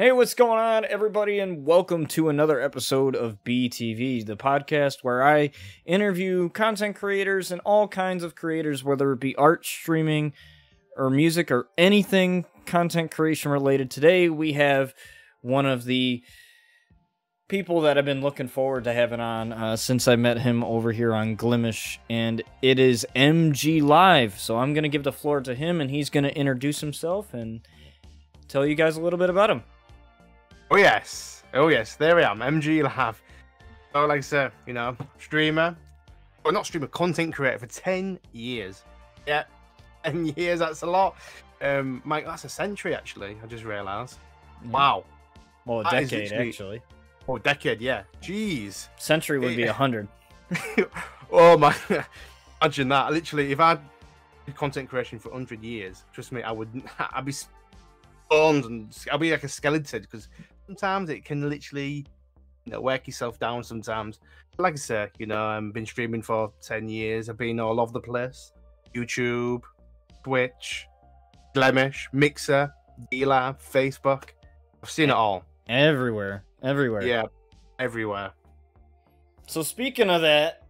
Hey, what's going on, everybody, and welcome to another episode of BTV, the podcast where I interview content creators and all kinds of creators, whether it be art, streaming, or music, or anything content creation related. Today, we have one of the people that I've been looking forward to having on uh, since I met him over here on Glimesh, and it is MG Live. So I'm going to give the floor to him, and he's going to introduce himself and tell you guys a little bit about him. Oh yes, oh yes, there I am, MG Live. So like I said, you know, streamer, well not streamer, content creator for 10 years. Yeah, 10 years, that's a lot. Um, Mike, that's a century actually, I just realised. Yeah. Wow. Well, a That decade, actually. Oh, decade, yeah. Jeez. Century would be a 100. oh my, imagine that. Literally, if I did content creation for 100 years, trust me, I would, I'd be spawned and I'd be like a skeleton because sometimes it can literally, you know, work yourself down sometimes. Like I said, you know, I've been streaming for 10 years. I've been all over the place YouTube, Twitch, Glimesh, Mixer, DLive, Facebook. I've seen it all. Everywhere. Everywhere. Yeah, everywhere. So speaking of that,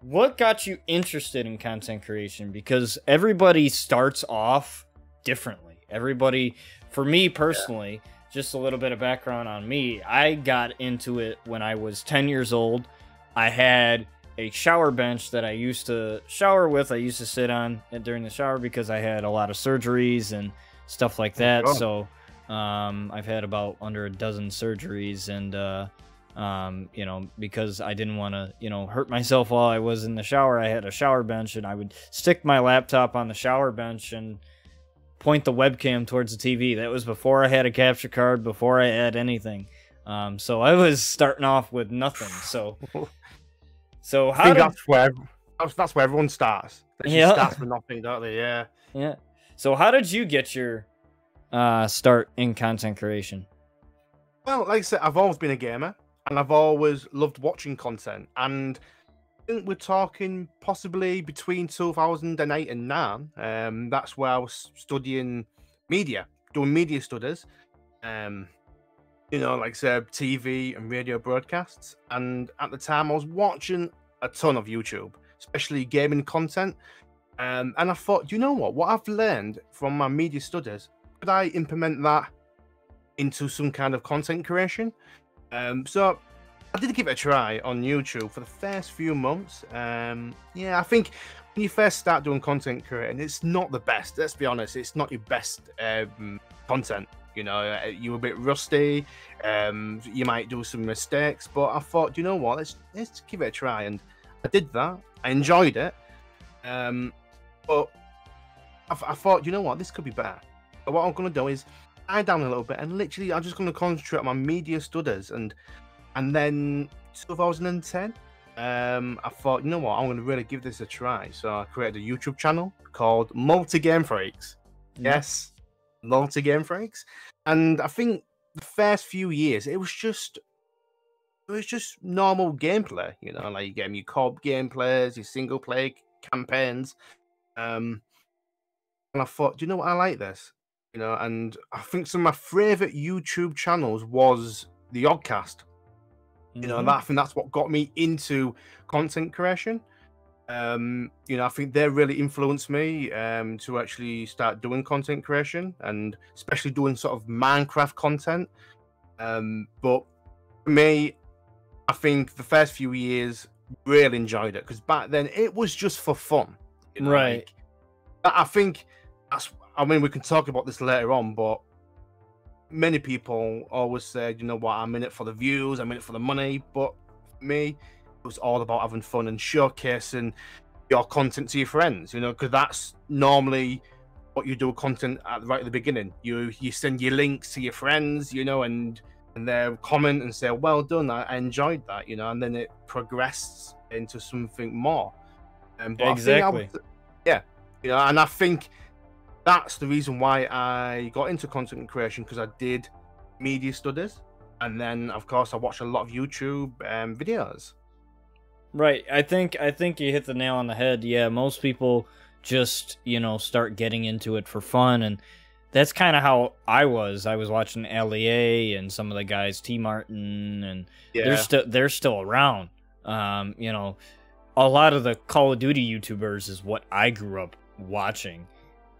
what got you interested in content creation? Because everybody starts off differently. Everybody, for me personally, just a little bit of background on me. I got into it when I was 10 years old. I had a shower bench that I used to shower with. I used to sit on it during the shower because I had a lot of surgeries and stuff like that. Oh. So um, I've had about under a dozen surgeries and uh, um, you know, because I didn't want to, you know, hurt myself while I was in the shower. I had a shower bench and I would stick my laptop on the shower bench and point the webcam towards the TV. That was before I had a capture card, before I had anything. Um, so I was starting off with nothing. So, so I how think did, that's where that's, where everyone starts. They Yeah. starts with nothing, don't they? Yeah. yeah. So how did you get your uh, start in content creation? Well, like I said, I've always been a gamer, and I've always loved watching content. And I think we're talking possibly between 2008 and now. Um, that's where I was studying media, doing media studies. Um, you know, like said, TV and radio broadcasts. And at the time, I was watching a ton of YouTube, especially gaming content. Um, and I thought, you know what? What I've learned from my media studies, could I implement that into some kind of content creation? Um, so I did give it a try on YouTube for the first few months. Um, yeah, I think when you first start doing content creating, it's not the best. Let's be honest, it's not your best um, content. You know, uh, you're a bit rusty. Um, you might do some mistakes, but I thought, you know what? Let's let's give it a try, and I did that. I enjoyed it. Um, but I, I thought, you know what? This could be better. So what I'm gonna do is die down a little bit, and literally, I'm just gonna concentrate on my media studies, and and then 2010, um, I thought, you know what? I'm gonna really give this a try. So I created a YouTube channel called Multi Game Freaks. Yes, Multi Game Freaks, and I think the first few years it was just. It was just normal gameplay, you know, like you get your co-op gameplays, your single play campaigns. Um, and I thought, do you know what? I like this, you know. And I think some of my favorite YouTube channels was the Oddcast. You know, Mhm. that I think that's what got me into content creation. Um, you know, I think they really influenced me um, to actually start doing content creation and especially doing sort of Minecraft content. Um, but for me, I think the first few years really enjoyed it because back then it was just for fun. you know, Right. like, I think that's. I mean, we can talk about this later on, but many people always said, you know what, I'm in it for the views, I'm in it for the money. But for me, it was all about having fun and showcasing your content to your friends. You know, because that's normally what you do with content at right at the beginning. You you send your links to your friends, you know, and and they comment and say, "Well done, I, I enjoyed that," you know, and then it progresses into something more. Um, but I think I Exactly. yeah, you know, and I think that's the reason why I got into content creation because I did media studies, and then of course I watched a lot of YouTube um, videos. Right. I think I think you hit the nail on the head. Yeah, most people just, you know, start getting into it for fun and that's kind of how I was. I was watching LEA and some of the guys, TmarTn, and Yeah. they're still they're still around. Um, you know, a lot of the Call of Duty YouTubers is what I grew up watching,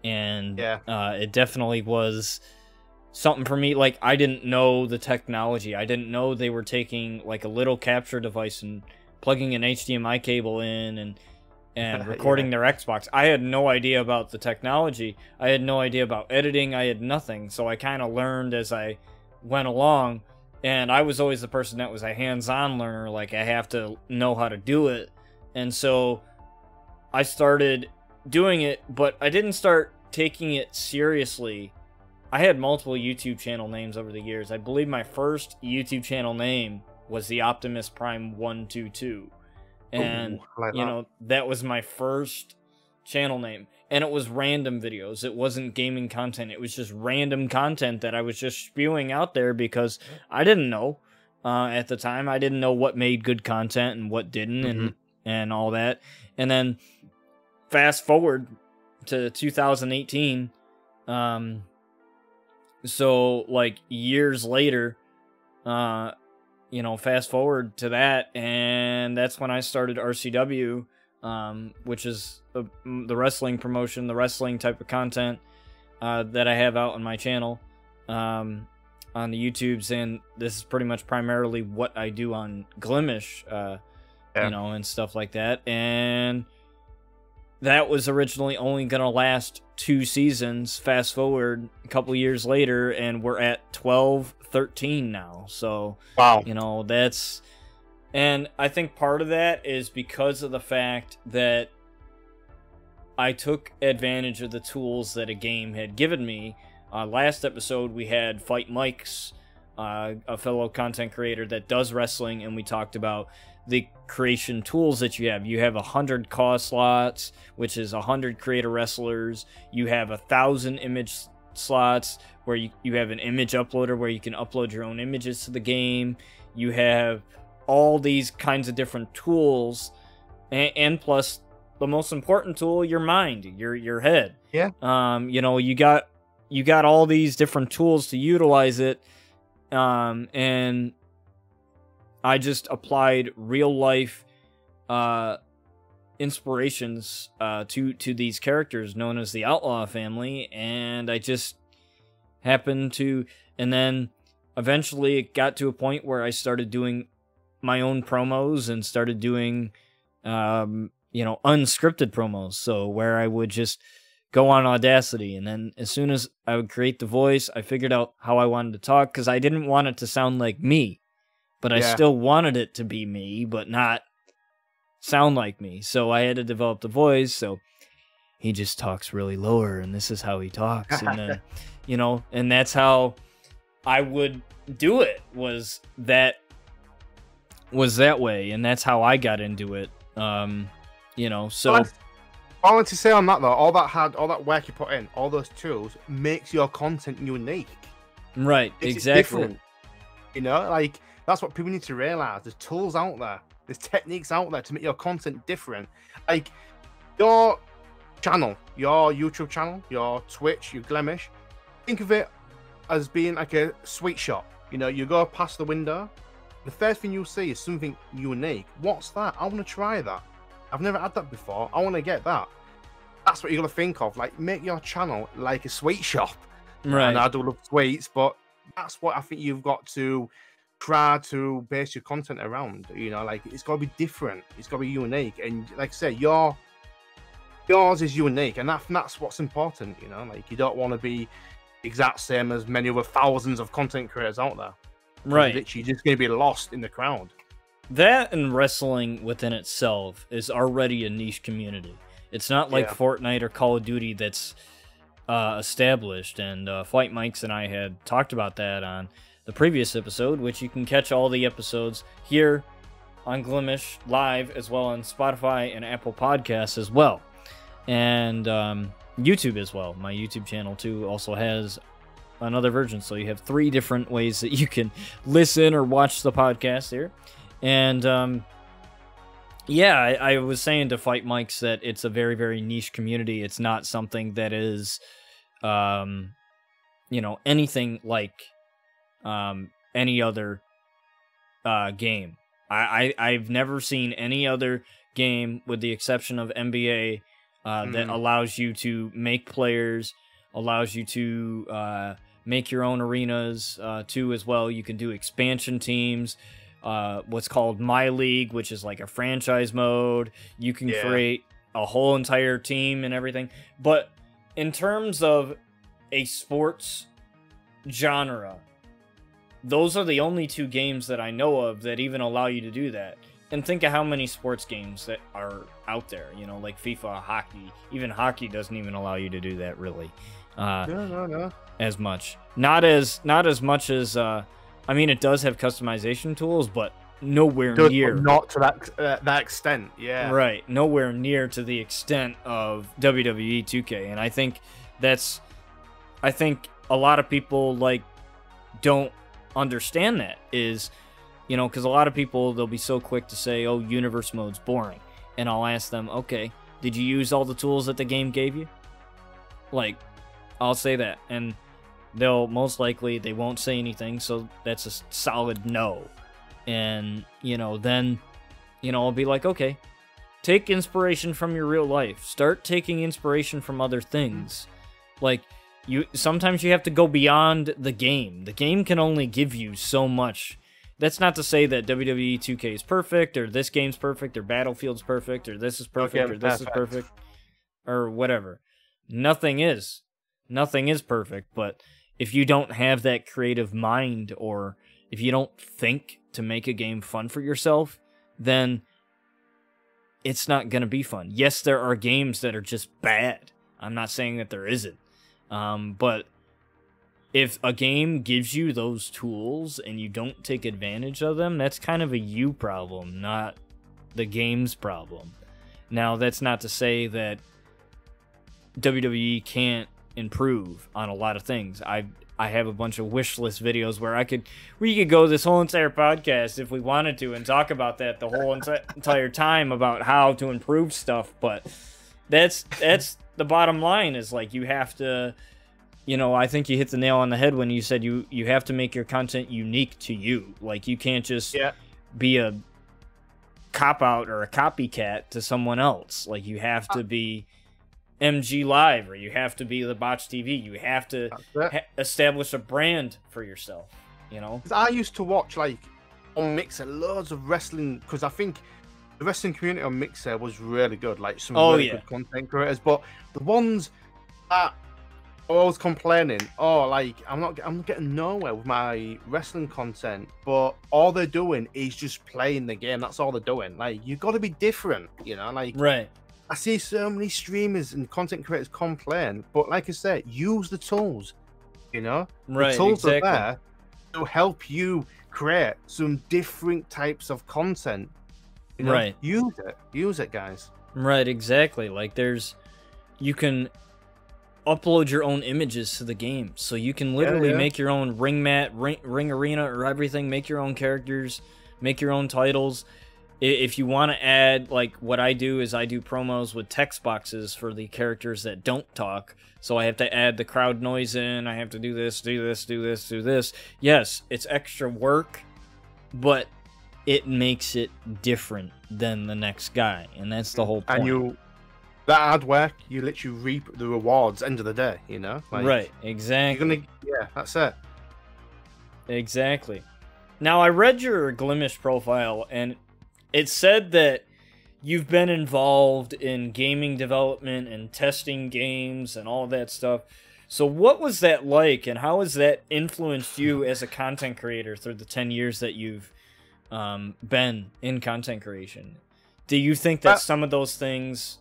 and Yeah. uh, it definitely was something for me. Like I didn't know the technology. I didn't know they were taking like a little capture device and plugging an HDMI cable in and and Yeah. recording their Xbox. I had no idea about the technology. I had no idea about editing. I had nothing. So I kind of learned as I went along. And I was always the person that was a hands-on learner. Like I have to know how to do it. And so I started doing it, but I didn't start taking it seriously. I had multiple YouTube channel names over the years. I believe my first YouTube channel name was the Optimus Prime 122. And Ooh, like you that. know that was my first channel name and it was random videos it wasn't gaming content it was just random content that i was just spewing out there because i didn't know uh, at the time i didn't know what made good content and what didn't and and all that and then fast forward to 2018 um so like years later uh you know, fast forward to that, and that's when I started RCW, um, which is the, the wrestling promotion, the wrestling type of content uh, that I have out on my channel um, on the YouTubes, and this is pretty much primarily what I do on Glimesh, uh, Yeah. you know, and stuff like that. And that was originally only going to last two seasons. Fast forward a couple years later, and we're at 12, 13 now. So Wow. you know that's and i think part of that is because of the fact that i took advantage of the tools that a game had given me uh, last episode we had fight mike's uh, a fellow content creator that does wrestling and we talked about the creation tools that you have. You have a hundred CAW slots which is a hundred creator wrestlers. You have a thousand image slots where you, you have an image uploader where you can upload your own images to the game. You have all these kinds of different tools and, and plus the most important tool your mind your your head. Yeah. um you know you got you got all these different tools to utilize it. Um and i just applied real life uh inspirations uh to to these characters known as the outlaw family and i just happened to and then eventually it got to a point where i started doing my own promos and started doing um you know unscripted promos. So where i would just go on audacity and then as soon as i would create the voice i figured out how i wanted to talk because i didn't want it to sound like me but i still wanted it to be me but not sound like me so i had to develop the voice so he just talks really lower and this is how he talks and then you know and that's how i would do it was that was that way and that's how i got into it um you know so Well, I want to say on that though, all that had, all that work you put in, all those tools makes your content unique. right Makes it exactly. You know, like that's what people need to realize. There's tools out there. There's techniques out there to make your content different. Like your channel, your YouTube channel, your Twitch, your Glimesh. Think of it as being like a sweet shop. You know, you go past the window, the first thing you'll see is something unique. What's that? I want to try that. I've never had that before. I want to get that. That's what you got to think of. Like, make your channel like a sweet shop. right And I do love sweets, but that's what I think you've got to try to base your content around. You know, like it's got to be different. It's got to be unique. And like I say, your yours is unique, and that, that's what's important. You know, like you don't want to be exact same as many other thousands of content creators out there. You're right literally just going to be lost in the crowd. that and wrestling within itself is already a niche community. It's not like Yeah. Fortnite or Call of Duty that's uh, established. And uh, Fight Mikes and I had talked about that on the previous episode, which you can catch all the episodes here on Glimesh live as well on Spotify and Apple Podcasts as well, and um, YouTube as well. My YouTube channel too also has another version, so you have three different ways that you can listen or watch the podcast here. And um, yeah, I, I was saying to Fight Mikes that it's a very, very niche community. It's not something that is, um, you know anything like um, any other uh, game. I, I I've never seen any other game with the exception of NBA uh, that Mhm. allows you to make players, allows you to uh, make your own arenas uh, too as well. You can do expansion teams. Uh, what's called My League, which is like a franchise mode. You can Yeah. create a whole entire team and everything. But in terms of a sports genre, those are the only two games that I know of that even allow you to do that. And think of how many sports games that are out there, you know, like FIFA, hockey. Even hockey doesn't even allow you to do that really. Uh, No, no, no. as much. Not as not as much as uh I mean it does have customization tools, but nowhere Does, near not to that uh, that extent. Yeah. Right, nowhere near to the extent of WWE 2K, and I think that's, I think a lot of people like don't understand that is, you know, because a lot of people they'll be so quick to say, "Oh, universe mode's boring," and I'll ask them, "Okay, did you use all the tools that the game gave you?" Like, I'll say that, and they'll most likely they won't say anything, so that's a solid no, and you know then you know, I'll be like, okay, take inspiration from your real life. Start taking inspiration from other things. Like you sometimes you have to go beyond the game. The game can only give you so much. That's not to say that WWE 2K is perfect or this game's perfect or Battlefield's perfect or this is perfect Okay, or this is perfect. perfect or whatever. Nothing is. Nothing is perfect, but if you don't have that creative mind or if you don't think to make a game fun for yourself, then it's not going to be fun. Yes, there are games that are just bad. I'm not saying that there isn't. Um, but if a game gives you those tools and you don't take advantage of them, that's kind of a you problem, not the game's problem. Now, that's not to say that WWE can't improve on a lot of things. I I have a bunch of wish list videos where I could we could go this whole entire podcast if we wanted to and talk about that the whole entire time about how to improve stuff, but that's that's the bottom line is like you have to you know, I think you hit the nail on the head when you said you you have to make your content unique to you. Like you can't just Yeah. be a cop out or a copycat to someone else. Like you have to be MG Live or you have to be the Botch TV. You have to ha- establish a brand for yourself. You know, I used to watch like on Mixer loads of wrestling because I think the wrestling community on Mixer was really good. Like some Oh, really yeah. good content creators, but the ones that are always complaining, oh, like I'm not, I'm getting nowhere with my wrestling content, but all they're doing is just playing the game. That's all they're doing. Like you got to be different, you know. Like Right. I see so many streamers and content creators complain, but like I said, use the tools. You know, Right. the tools exactly. are there to help you create some different types of content. You know? Right. Use it. Use it, guys. Right, exactly. Like there's you can upload your own images to the game. So you can literally yeah. make your own ring mat, ring, ring arena or everything, make your own characters, make your own titles. If you want to add like what I do is I do promos with text boxes for the characters that don't talk. So I have to add the crowd noise in, I have to do this, do this, do this, do this. Yes, it's extra work, but it makes it different than the next guy, and that's the whole point. And you, that hard work, you literally reap the rewards end of the day. You know, Like, right, exactly, gonna, yeah, that's it. exactly. Now I read your Glimesh profile, and it said that you've been involved in gaming development and testing games and all that stuff. So what was that like, and how has that influenced you as a content creator through the ten years that you've um, been in content creation? Do you think that some of those things,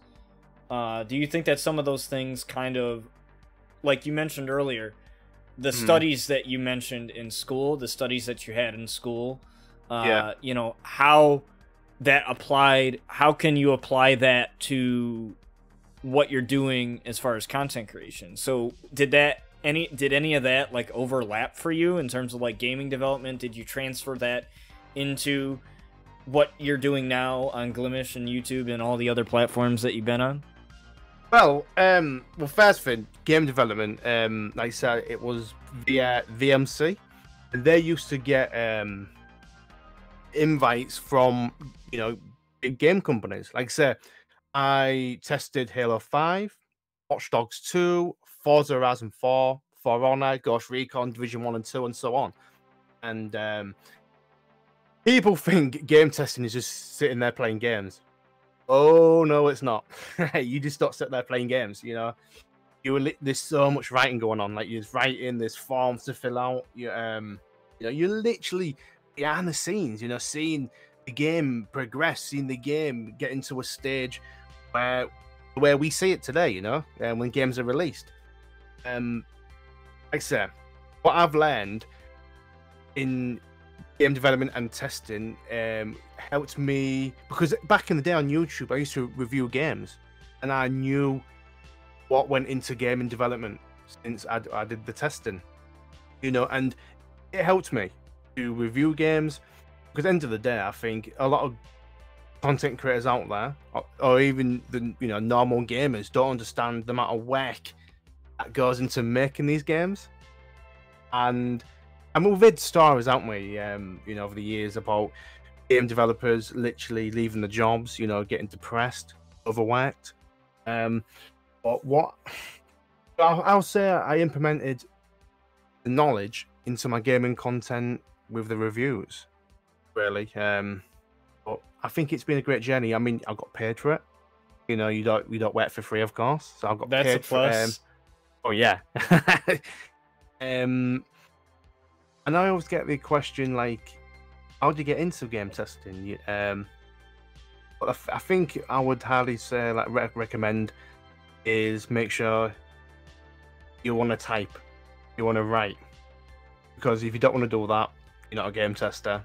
uh, do you think that some of those things kind of, like you mentioned earlier, the Hmm. studies that you mentioned in school, the studies that you had in school, uh, Yeah. you know, how that applied, how can you apply that to what you're doing as far as content creation? So did that any did any of that like overlap for you in terms of like gaming development? Did you transfer that into what you're doing now on Glimesh and YouTube and all the other platforms that you've been on? Well, um, well, first thing, game development. Um, like I said, it was via VMC, and they used to get um, invites from you know big game companies. Like I say, I tested Halo Five, Watch Dogs Two, Forza Horizon Four, For Honor, Ghost Recon, Division One and Two, and so on. And um, people think game testing is just sitting there playing games. Oh no, it's not. you just don't sit there playing games. You know, you there's so much writing going on. Like you're writing, there's forms to fill out. You um, you know, you're literally behind the scenes. You know, seeing the game progress, seeing the game get into a stage where where we see it today. You know, um, when games are released. Um, like I said, what I've learned in game development and testing um, helped me because back in the day on YouTube, I used to review games, and I knew what went into gaming development since I, I did the testing, you know, and it helped me to review games. Because end of the day, I think a lot of content creators out there, or, or even the you know normal gamers, don't understand the amount of work that goes into making these games, and and we've read stories, haven't we? Um, you know, over the years about game developers literally leaving the jobs, you know, getting depressed, overworked. Um, but what I'll, I'll say, I implemented the knowledge into my gaming content with the reviews. Really, um, but I think it's been a great journey. I mean, I got paid for it. You know, you don't you don't work for free, of course. So I got That's a paid for. Um, oh yeah. um, and I always get the question like, how do you get into game testing? Um, I, I think I would highly say like re- recommend is make sure you want to type, you want to write, because if you don't want to do that, you're not a game tester.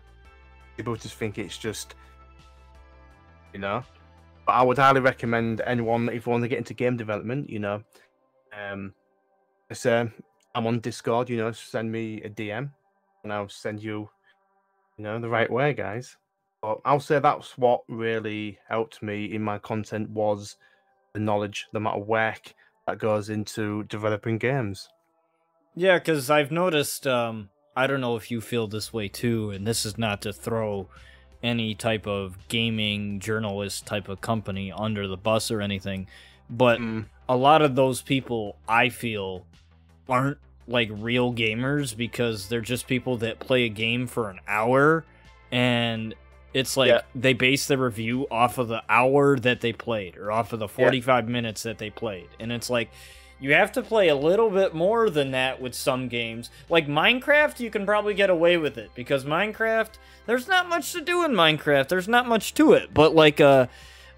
People just think it's just, you know. But I would highly recommend anyone if you want to get into game development, you know, um, say I'm on Discord, you know, send me a DM and I'll send you, you know, the right way, guys. But I'll say that's what really helped me in my content was the knowledge, the amount of work that goes into developing games. Yeah, because I've noticed. Um, I don't know if you feel this way too, and this is not to throw any type of gaming journalist type of company under the bus or anything, but Mm, a lot of those people I feel aren't like real gamers because they're just people that play a game for an hour and it's like Yeah. they base their review off of the hour that they played or off of the 45 minutes that they played. And it's like you have to play a little bit more than that with some games. Like minecraft you can probably get away with it because minecraft there's not much to do in minecraft. There's not much to it. But like a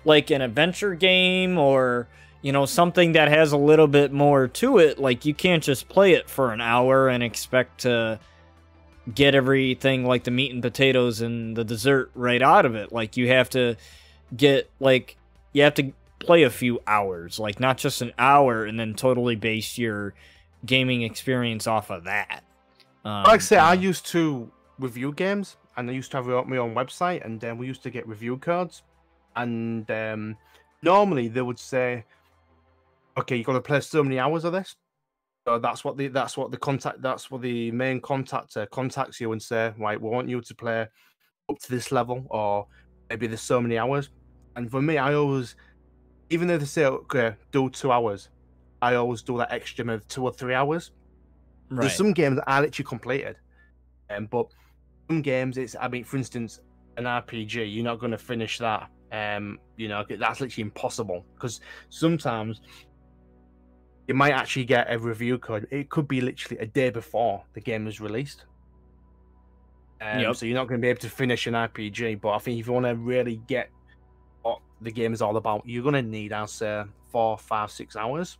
like an adventure game or you know something that has a little bit more to it like you can't just play it for an hour and expect to get everything like the meat and potatoes and the dessert right out of it like you have to get like you have to play a few hours like not just an hour and then totally base your gaming experience off of that um, like I say, I used to review games, and I used to have my own website, and then we used to get review cards. And um, normally they would say, "Okay, you've got to play so many hours of this." So that's what the that's what the contact that's what the main contactor contacts you and say, "Right, we want you to play up to this level, or maybe there's so many hours." And for me, I always, even though they say, "Okay, do two hours," I always do that extra of two or three hours. right. There's some games that I literally completed, um, but some games it's I mean, for instance, an RPG, you're not going to finish that. Um, you know, that's literally impossible because sometimes you might actually get a review code. It could be literally a day before the game is released. Um, Yep. So you're not going to be able to finish an RPG. But I think if you want to really get what the game is all about, you're going to need, I'll say, four, five, six hours.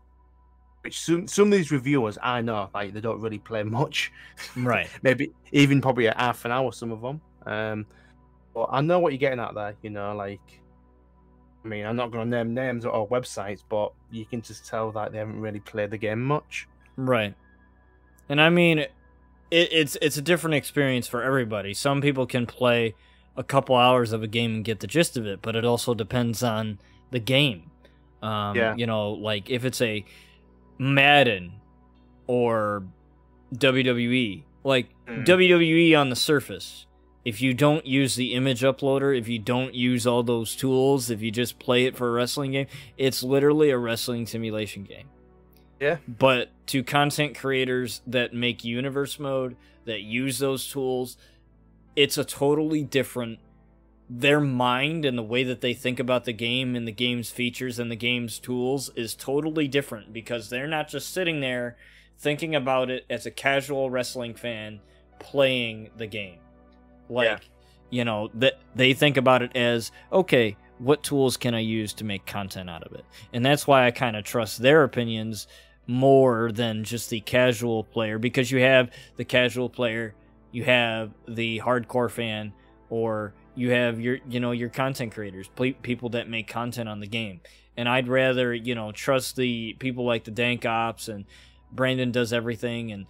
Which some some of these reviewers I know like they don't really play much. right Maybe even probably a half an hour. Some of them. Um, but I know what you're getting at there. You know, like I mean, I'm not going to name names or websites, but you can just tell that they haven't really played the game much. Right. And I mean it, it's it's a different experience for everybody. Some people can play a couple hours of a game and get the gist of it, but it also depends on the game. Um Yeah. you know, like if it's a Madden or WWE. Like Mm. WWE on the surface. If you don't use the image uploader, if you don't use all those tools, if you just play it for a wrestling game, it's literally a wrestling simulation game. Yeah. But to content creators that make universe mode, that use those tools, it's a totally different their mind and the way that they think about the game and the game's features and the game's tools is totally different because they're not just sitting there thinking about it as a casual wrestling fan playing the game. Like, Yeah. you know, that they think about it as, okay, what tools can I use to make content out of it? And that's why I kind of trust their opinions more than just the casual player because you have the casual player, you have the hardcore fan, or you have your you know your content creators, ple- people that make content on the game. And I'd rather you know trust the people like the Dank Ops and Brandon does everything and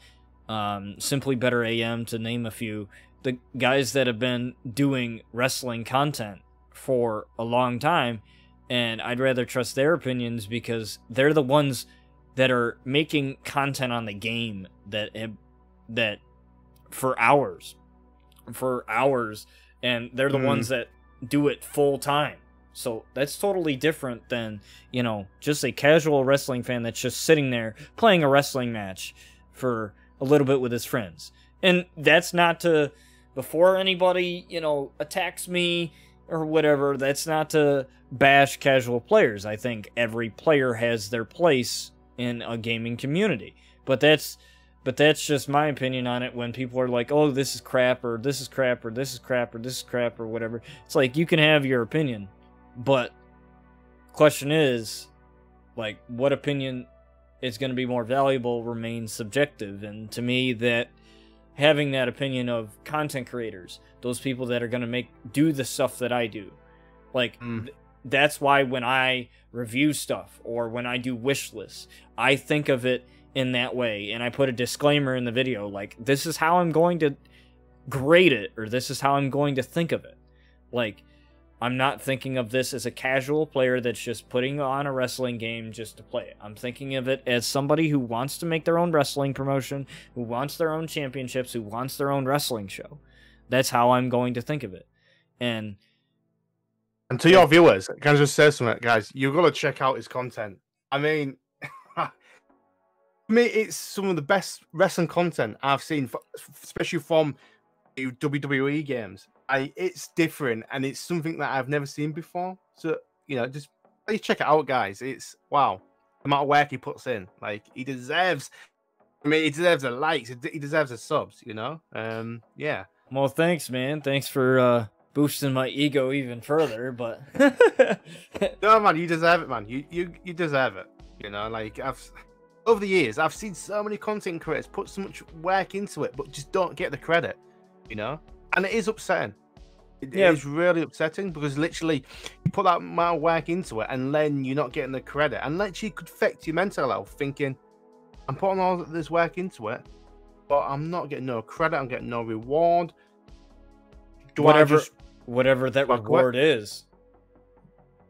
um, Simply Better AM to name a few. The guys that have been doing wrestling content for a long time, and I'd rather trust their opinions because they're the ones that are making content on the game that that for hours, for hours, and they're the Mm. ones that do it full time. So that's totally different than you know just a casual wrestling fan that's just sitting there playing a wrestling match for a little bit with his friends. And that's not to before anybody, you know, attacks me or whatever, that's not to bash casual players. I think every player has their place in a gaming community. But that's but that's just my opinion on it when people are like, "Oh, this is crap," or "This is crap," or "This is crap," or "This is crap," or whatever. It's like you can have your opinion, but question is, like, what opinion is going to be more valuable remains subjective. And to me, that having that opinion of content creators, those people that are going to make do the stuff that I do, like Mm. th- that's why when I review stuff or when I do wish lists, I think of it in that way and I put a disclaimer in the video like this is how I'm going to grade it or this is how I'm going to think of it. Like I'm not thinking of this as a casual player that's just putting on a wrestling game just to play it. I'm thinking of it as somebody who wants to make their own wrestling promotion, who wants their own championships, who wants their own wrestling show. That's how I'm going to think of it. And And to your viewers, can I just say something, guys? You've got to check out his content. I mean, for me, it's some of the best wrestling content I've seen, especially from WWE games. I, it's different and it's something that I've never seen before. So, you know, just please check it out, guys. It's wow, the amount of work he puts in. Like, he deserves. I mean, he deserves the likes. He deserves the subs. You know. Um. Yeah. well, thanks, man. Thanks for uh, boosting my ego even further. But No, man, you deserve it, man. You you you deserve it. You know, like I've over the years, I've seen so many content creators put so much work into it, but just don't get the credit. You know, and it is upsetting. It Yeah. is really upsetting because literally you put that amount of work into it, and then you're not getting the credit, and literally could affect your mental health. Thinking, I'm putting all this work into it, but I'm not getting no credit. I'm getting no reward. Do whatever, just whatever that Like what? reward is.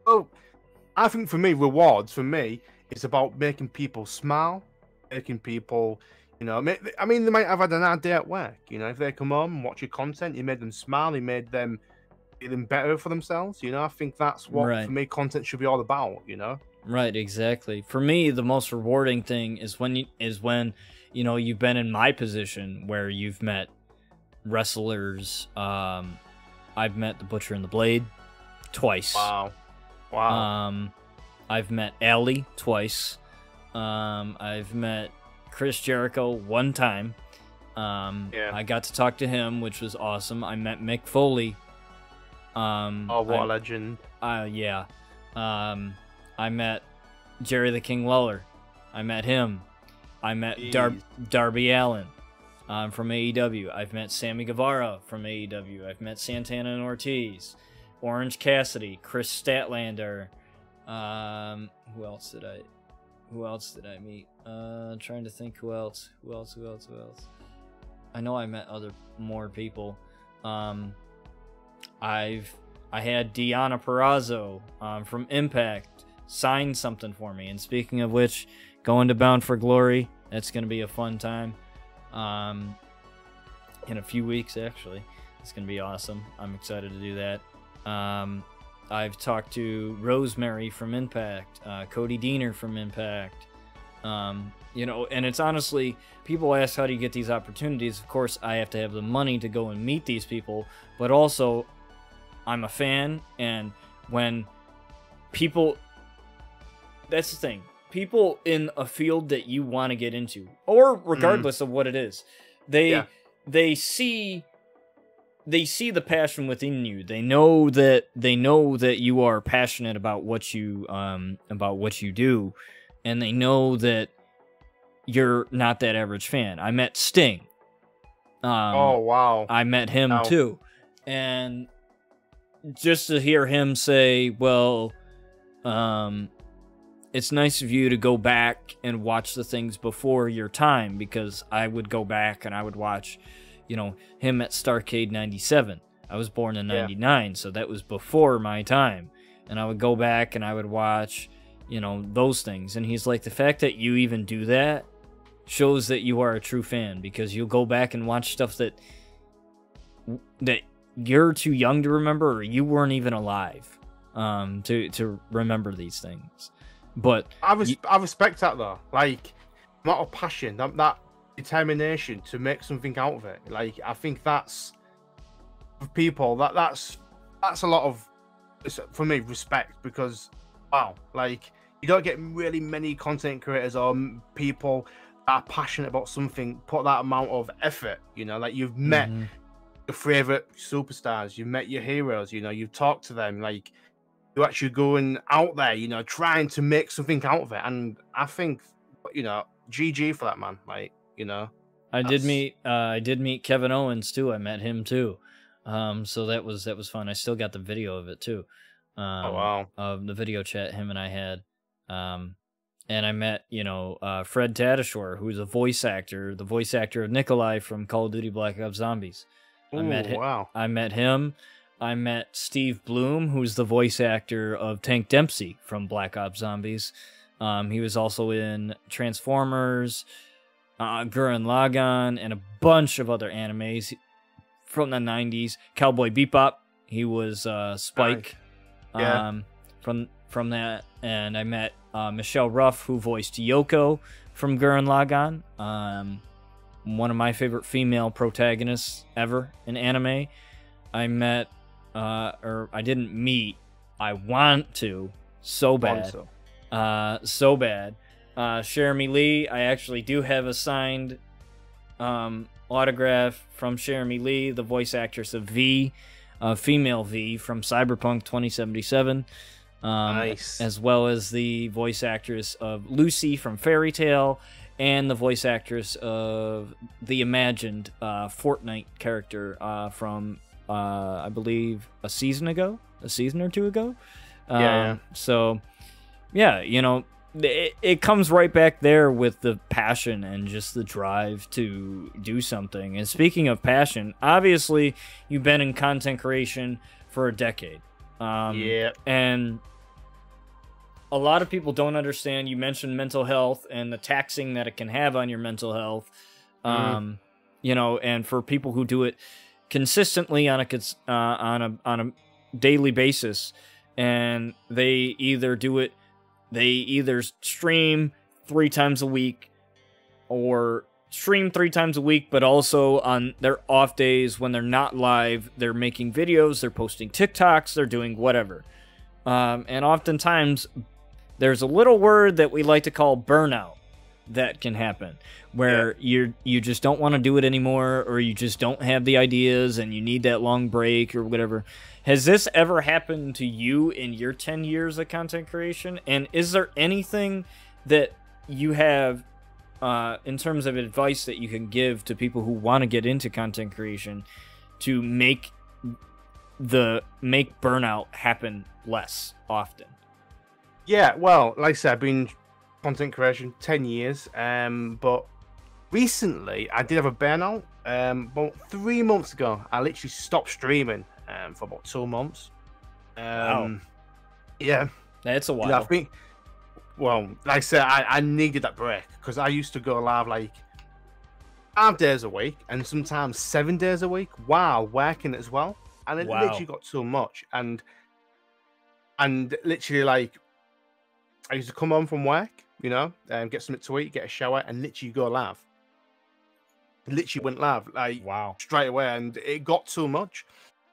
Well, I think for me, rewards for me is about making people smile, making people, you know, I mean, they might have had an hard day at work. You know, if they come home and watch your content, you made them smile, you made them feeling better for themselves. You know, I think that's what Right. for me content should be all about. You know, Right, exactly. For me, the most rewarding thing is when you, is when you know you've been in my position where you've met wrestlers. Um, I've met the Butcher and the Blade twice. wow, wow, Um, I've met Allie twice. Um, I've met Chris Jericho one time. Um, Yeah. I got to talk to him, which was awesome. I met Mick Foley. Um, oh, what I- a legend! uh, yeah. Um, I met Jerry the King Lawler. I met him. I met Dar- Darby Allin um, from AEW. I've met Sammy Guevara from AEW. I've met Santana and Ortiz, Orange Cassidy, Kris Statlander. Um, who else did I? Who else did I meet? Uh, trying to think who else. Who else? Who else? Who else? I know I met other more people. Um, I've I had Deonna Purrazzo um, from Impact sign something for me. And speaking of which, going to Bound for Glory, that's going to be a fun time. um, in a few weeks. Actually, it's gonna be awesome. I'm excited to do that. Um, I've talked to Rosemary from Impact, uh, Cody Deaner from Impact. Um, you know, and it's honestly, people ask how do you get these opportunities? Of course, I have to have the money to go and meet these people, but also, I'm a fan, and when people, that's the thing, people in a field that you want to get into, or regardless mm. of what it is, they yeah. they see they see the passion within you. They know that they know that you are passionate about what you um about what you do, and they know that you're not that average fan. I met Sting. Um, oh wow! I met him wow. too, and just to hear him say, "Well, um, it's nice of you to go back and watch the things before your time," because I would go back and I would watch you know, him at Starcade 97. I was born in 99, yeah. so that was before my time. And I would go back and I would watch, you know, those things. And he's like, the fact that you even do that shows that you are a true fan because you'll go back and watch stuff that that you're too young to remember or you weren't even alive um to to remember these things but i res- I respect that though like not a passion that that determination to make something out of it. Like I think that's for people that that's that's a lot of for me respect because wow, like you don't get really many content creators or people that are passionate about something put that amount of effort. You know, like you've met mm-hmm. your favorite superstars, you've met your heroes. You know, you've talked to them like. You're actually going out there, you know, trying to make something out of it. And I think, you know, GG for that man. Like, you know. I did meet uh, I did meet Kevin Owens too. I met him too. Um, so that was that was fun. I still got the video of it too. Oh, um, oh wow! Of the video chat him and I had. Um, and I met you know uh, Fred Tatasciore, who's a voice actor, the voice actor of Nikolai from Call of Duty Black Ops Zombies. Ooh, I met him. Wow! I met him. I met Steve Blum, who's the voice actor of Tank Dempsey from Black Ops Zombies. Um, he was also in Transformers uh, Gurren Lagann, and a bunch of other animes from the 90s. Cowboy Bebop, he was uh, Spike yeah. um, from from that. And I met uh, Michelle Ruff, who voiced Yoko from Gurren Lagann. Um, one of my favorite female protagonists ever in anime. I met, uh, or I didn't meet, I want to so bad. Uh, so bad uh, Cherami Leigh, I actually do have a signed um, autograph from Cherami Leigh, the voice actress of V, uh, female V from Cyberpunk 2077. Um, nice. As well as the voice actress of Lucy from Fairy Tail and the voice actress of the imagined uh, Fortnite character uh, from, uh, I believe, a season ago, a season or two ago. yeah, yeah. Um, so, yeah, you know, it, it comes right back there with the passion and just the drive to do something. And speaking of passion, obviously you've been in content creation for a decade. Um, yeah. And a lot of people don't understand. You mentioned mental health and the taxing that it can have on your mental health. Mm-hmm. Um, you know, and for people who do it consistently on a uh, on a on a daily basis, and they either do it they either stream three times a week or stream three times a week, but also on their off days when they're not live, they're making videos, they're posting TikToks, they're doing whatever. Um, and oftentimes, there's a little word that we like to call burnout that can happen where yeah. you you just don't want to do it anymore or you just don't have the ideas and you need that long break or whatever has this ever happened to you in your 10 years of content creation? And is there anything that you have uh, in terms of advice that you can give to people who want to get into content creation to make the make burnout happen less often? Yeah, well, like I said, I've been content creation 10 years, um, but recently I did have a burnout. Um, about three months ago, I literally stopped streaming um, for about two months. Um, wow. Yeah. It's a while. I think, well, like I said, I, I needed that break because I used to go live like five days a week and sometimes seven days a week while working as well. And it Wow. literally got so much. And and literally like I used to come home from work, you know, and get something to eat, get a shower, and literally go live. Literally went live like Wow. straight away, and it got too much.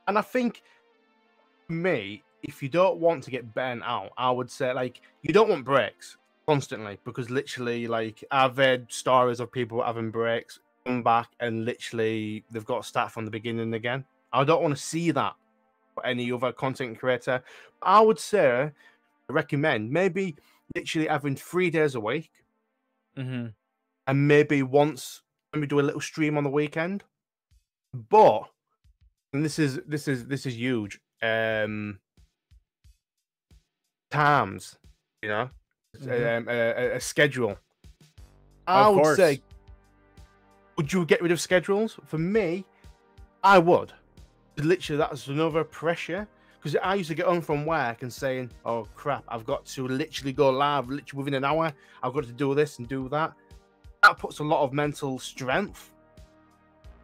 And I think for me, if you don't want to get burnt out, I would say like you don't want breaks constantly because literally like I've heard stories of people having breaks, come back and literally they've got to start from the beginning again. I don't want to see that for any other content creator. I would say recommend maybe literally having three days a week Mm-hmm. and maybe once maybe do a little stream on the weekend. But and this is this is this is huge. Um times, you know, Mhm. um, a, a- a schedule. I Of would course. say, would you get rid of schedules? For me, I would. Literally, that's another pressure because I used to get home from work and saying, "Oh crap, I've got to literally go live literally within an hour. I've got to do this and do that." That puts a lot of mental strength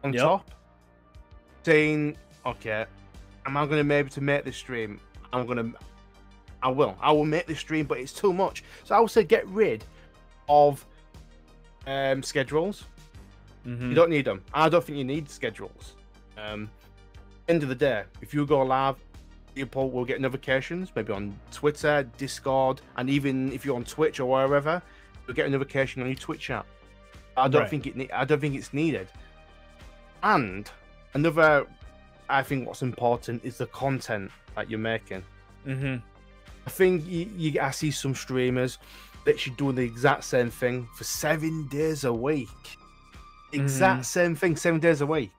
on Yep. top. Saying, "Okay, am I going to be able to make this stream? I'm going to, I will, I will make this stream, but it's too much." So I would say get rid of um, schedules. Mm-hmm. You don't need them. I don't think you need schedules. Um, end of the day, if you go live, people will get notifications, maybe on Twitter, Discord, and even if you're on Twitch or wherever, you'll get a notification on your Twitch app. I don't Right. think it. I don't think it's needed. And another, I think what's important is the content that you're making. Mm-hmm. I think you, you I see some streamers literally doing the exact same thing for seven days a week. Exact same thing, seven days a week.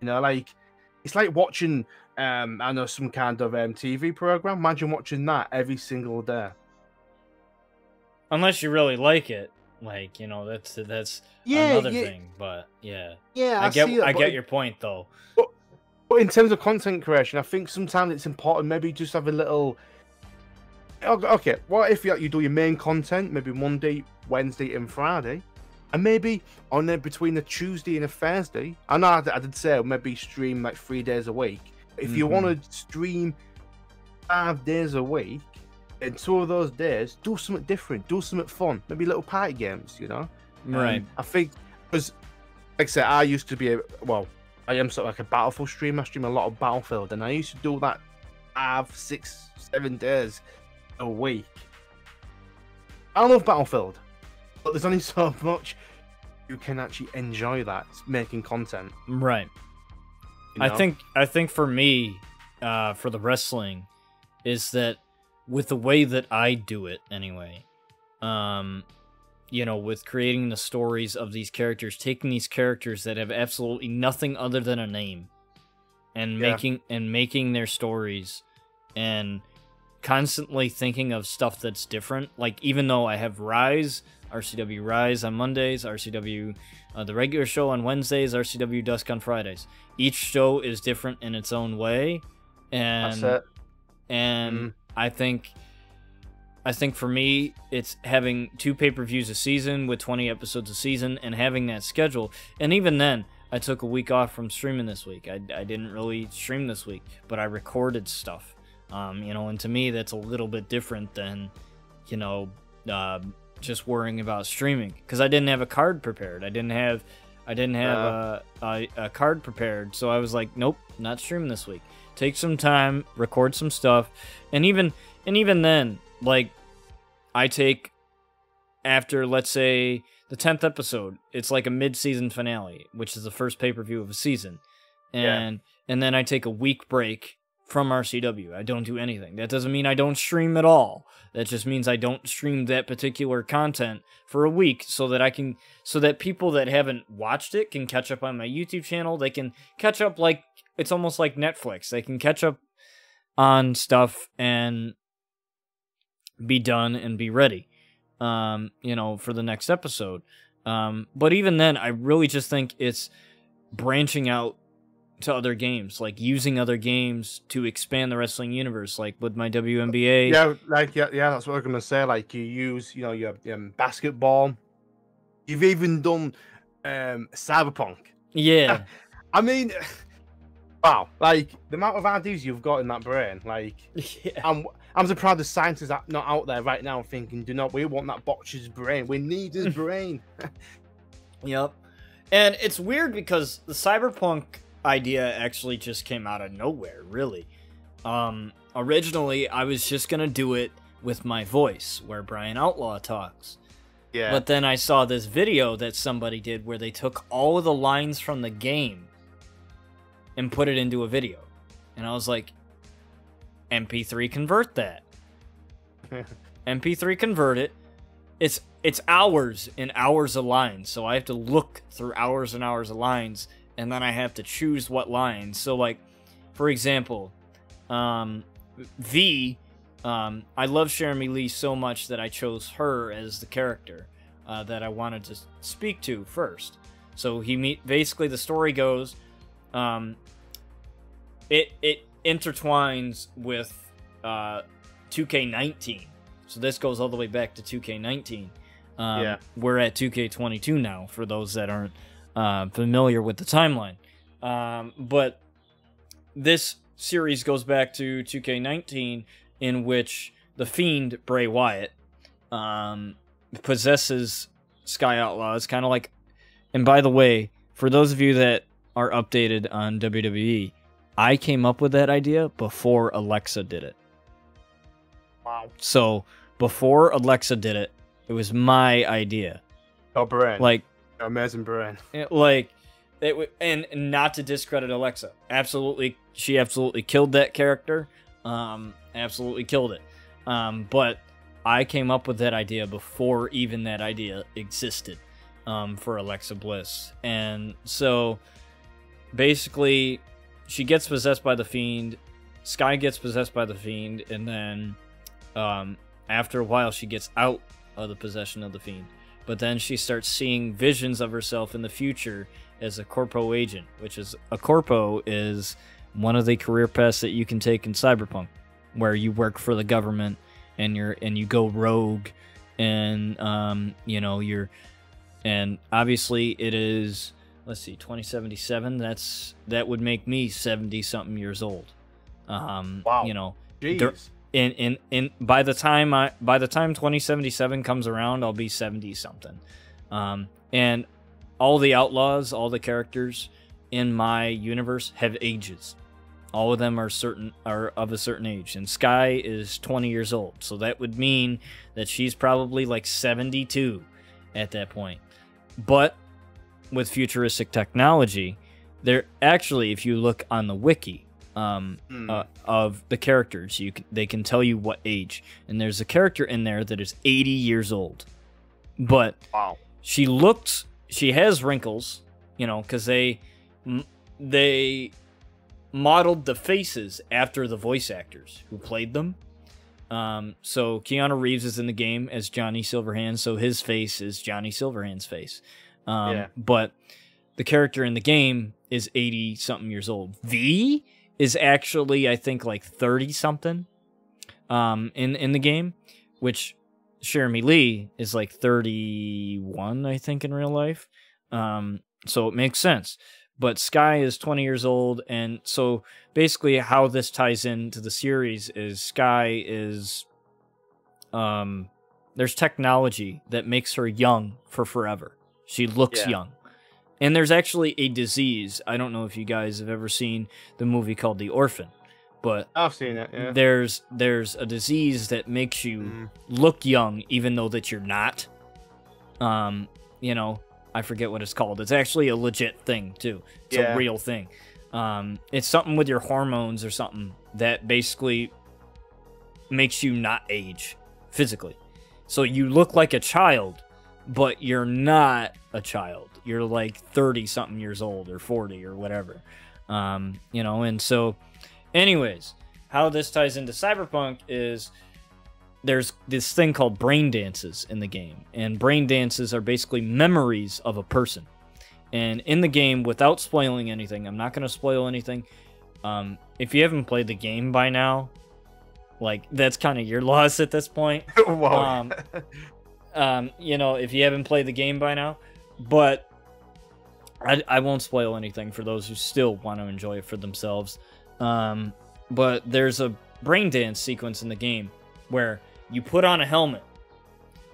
You know, like it's like watching um I know some kind of um TV program. Imagine watching that every single day. Unless you really like it, like you know, that's that's Yeah, another yeah, thing. But yeah, yeah. I, get that, I but- get your point though. But in terms of content creation, I think sometimes it's important maybe just have a little. Okay, okay, what if you, you do your main content maybe Monday, Wednesday, and Friday, and maybe on there between the Tuesday and a Thursday? I know I, I did say maybe stream like three days a week. If you Mhm. want to stream five days a week, and two of those days, do something different, do something fun, maybe little party games, you know. Right. Um, I think because, like I said, I used to be a well, I am sort of like a Battlefield streamer. I stream a lot of Battlefield, and I used to do that five, six, seven days a week. I love Battlefield, but there's only so much you can actually enjoy that making content. right. you I think I think for me, uh, for the wrestling, is that with the way that I do it anyway, um, you know, with creating the stories of these characters, taking these characters that have absolutely nothing other than a name, and Yeah. making and making their stories, and constantly thinking of stuff that's different. Like even though I have Rise, RCW Rise on Mondays, RCW uh, the regular show on Wednesdays, RCW Dusk on Fridays. Each show is different in its own way, that's and it. and Mm. I think I think for me it's having two pay-per-views a season with 20 episodes a season and having that schedule. And even then, I took a week off from streaming this week. I, I didn't really stream this week, but I recorded stuff. Um, you know, and to me that's a little bit different than, you know, uh, just worrying about streaming because I didn't have a card prepared. I didn't have I didn't have Uh. a, a, a card prepared, so I was like, nope, not streaming this week. Take some time, record some stuff, and even and even then, like, I take after let's say the tenth episode, it's like a mid-season finale, which is the first pay-per-view of a season, Yeah. and and then I take a week break from RCW. I don't do anything. That doesn't mean I don't stream at all. That just means I don't stream that particular content for a week so that I can so that people that haven't watched it can catch up on my YouTube channel. They can catch up like it's almost like Netflix. They can catch up on stuff and be done and be ready. Um, you know, for the next episode. Um, but even then I really just think it's branching out to other games, like using other games to expand the wrestling universe, like with my WNBA. Yeah, like yeah, yeah, that's what I'm gonna say. Like you use, you know, your um, basketball. You've even done Um, Cyberpunk. Yeah. I mean, wow, like the amount of ideas you've got in that brain, like yeah. I'm I'm surprised the scientists are not out there right now thinking, do not we want that botcher's brain? We need his brain. Yep. And it's weird because the cyberpunk idea actually just came out of nowhere, really. Um originally I was just going to do it with my voice where Brian Outlaw talks. yeah. But then I saw this video that somebody did where they took all of the lines from the game and put it into a video. And I was like, MP3 convert that. MP3 convert it. It's it's hours and hours of lines, so I have to look through hours and hours of lines, and then I have to choose what lines. So like, for example, um, V, um, I love Cherami Leigh so much that I chose her as the character uh, that I wanted to speak to first. So he meet basically the story goes, um, it it intertwines with uh, 2K19. So this goes all the way back to 2K19. Um, Yeah. We're at 2K22 now, for those that aren't uh, familiar with the timeline. Um, but this series goes back to 2K19, in which the Fiend, Bray Wyatt, um, possesses Sky Outlaws, kind of like. And by the way, for those of you that are updated on WWE, I came up with that idea before Alexa did it. wow. So before Alexa did it, it was my idea. Your brain. Like, amazing brain. like, it w- and not to discredit Alexa, absolutely, she absolutely killed that character. Um, absolutely killed it. Um, but I came up with that idea before even that idea existed. Um, for Alexa Bliss, and so basically, she gets possessed by the fiend. Sky gets possessed by the fiend, and then um, after a while, she gets out of the possession of the fiend. But then she starts seeing visions of herself in the future as a corpo agent, which is a corpo is one of the career paths that you can take in Cyberpunk, where you work for the government and you're and you go rogue, and um, you know you're, and obviously it is. Let's see, 2077. That's that would make me 70 something years old. Um, Wow. You know, Jeez. In in in by the time I by the time 2077 comes around, I'll be 70 something. Um, and all the outlaws, all the characters in my universe have ages. All of them are certain are of a certain age, and Sky is 20 years old, so that would mean that she's probably like 72 at that point. But with futuristic technology, there actually, if you look on the wiki, um, Hmm. uh, of the characters. You can, they can tell you what age, and there's a character in there that is 80 years old, but wow. she looks. She has wrinkles, you know, because they they modeled the faces after the voice actors who played them. Um, so Keanu Reeves is in the game as Johnny Silverhand, so his face is Johnny Silverhand's face. Um, Yeah. But the character in the game is 80 something years old. V is actually, I think, like 30 something um, in, in the game, which Cherami Leigh is like 31, I think, in real life. Um, so it makes sense. But Sky is 20 years old, and so basically, how this ties into the series is Sky is, um, there's technology that makes her young for forever. She looks Yeah. young, and there's actually a disease. I don't know if you guys have ever seen the movie called The Orphan, but I've seen it. Yeah. there's there's a disease that makes you Mm. look young even though that you're not um you know i forget what it's called it's actually a legit thing too it's Yeah. a real thing um it's something with your hormones or something that basically makes you not age physically so you look like a child but you're not a child. You're like 30 something years old or 40 or whatever. Um you know and so anyways how this ties into cyberpunk is there's this thing called brain dances in the game and brain dances are basically memories of a person. And in the game without spoiling anything i'm not going to spoil anything um, if you haven't played the game by now like that's kind of your loss at this point. Um, um, you know, if you haven't played the game by now. But I, I won't spoil anything for those who still want to enjoy it for themselves. Um, but there's a brain dance sequence in the game where you put on a helmet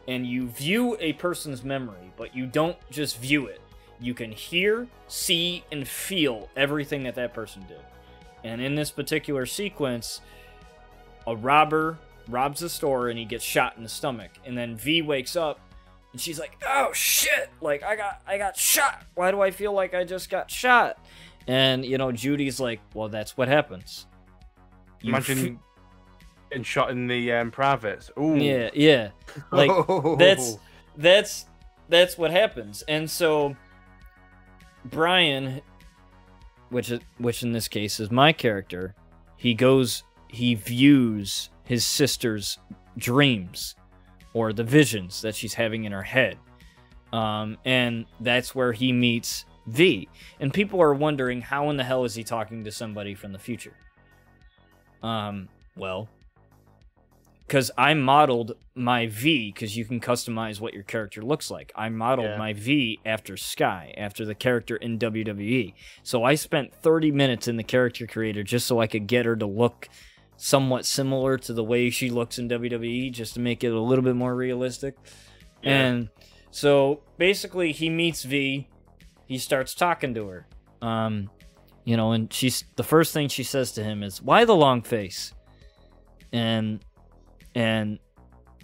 and you view a person's memory, but you don't just view it. You can hear, see, and feel everything that that person did. And in this particular sequence, a robber robs the store and he gets shot in the stomach. And then V wakes up and she's like, "Oh shit! Like I got I got shot. Why do I feel like I just got shot?" And you know, Judy's like, "Well, that's what happens." You Imagine getting shot in the um, privates. Ooh. Yeah, yeah. Like that's that's that's what happens. And so Brian which is which in this case is my character, he goes he views his sister's dreams or the visions that she's having in her head. Um, and that's where he meets V. And people are wondering how in the hell is he talking to somebody from the future? Um, well, because I modeled my V, because you can customize what your character looks like. I modeled yeah. my V after Sky, after the character in WWE. So I spent 30 minutes in the character creator just so I could get her to look somewhat similar to the way she looks in WWE, just to make it a little bit more realistic. Yeah. And so basically, he meets V. He starts talking to her. Um, you know, and she's the first thing she says to him is, "Why the long face?" And and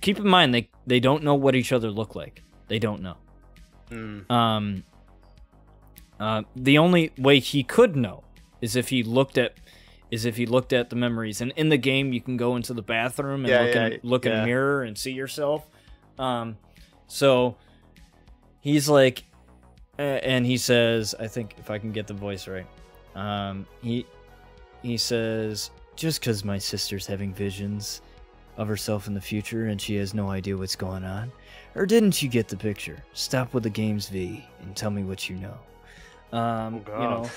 keep in mind they they don't know what each other look like. They don't know. Mm. Um. Uh, the only way he could know is if he looked at is if he looked at the memories. And in the game, you can go into the bathroom and yeah, look, yeah, in, look yeah. in a mirror and see yourself. Um, so he's like, and he says, I think if I can get the voice right, um, he he says, just because my sister's having visions of herself in the future and she has no idea what's going on, or didn't you get the picture? Stop with the games V and tell me what you know. Um, oh, you know,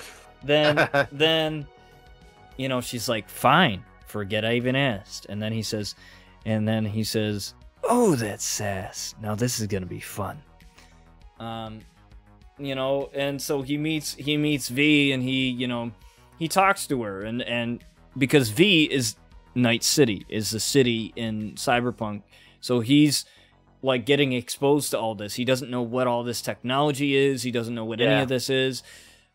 then then you know, she's like, fine, forget I even asked. And then he says, and then he says, oh, that's sass. Now this is gonna be fun. Um, you know, and so he meets he meets V, and he, you know, he talks to her, and and because V is Night City, is the city in Cyberpunk, so he's like getting exposed to all this. He doesn't know what all this technology is. He doesn't know what yeah. any of this is.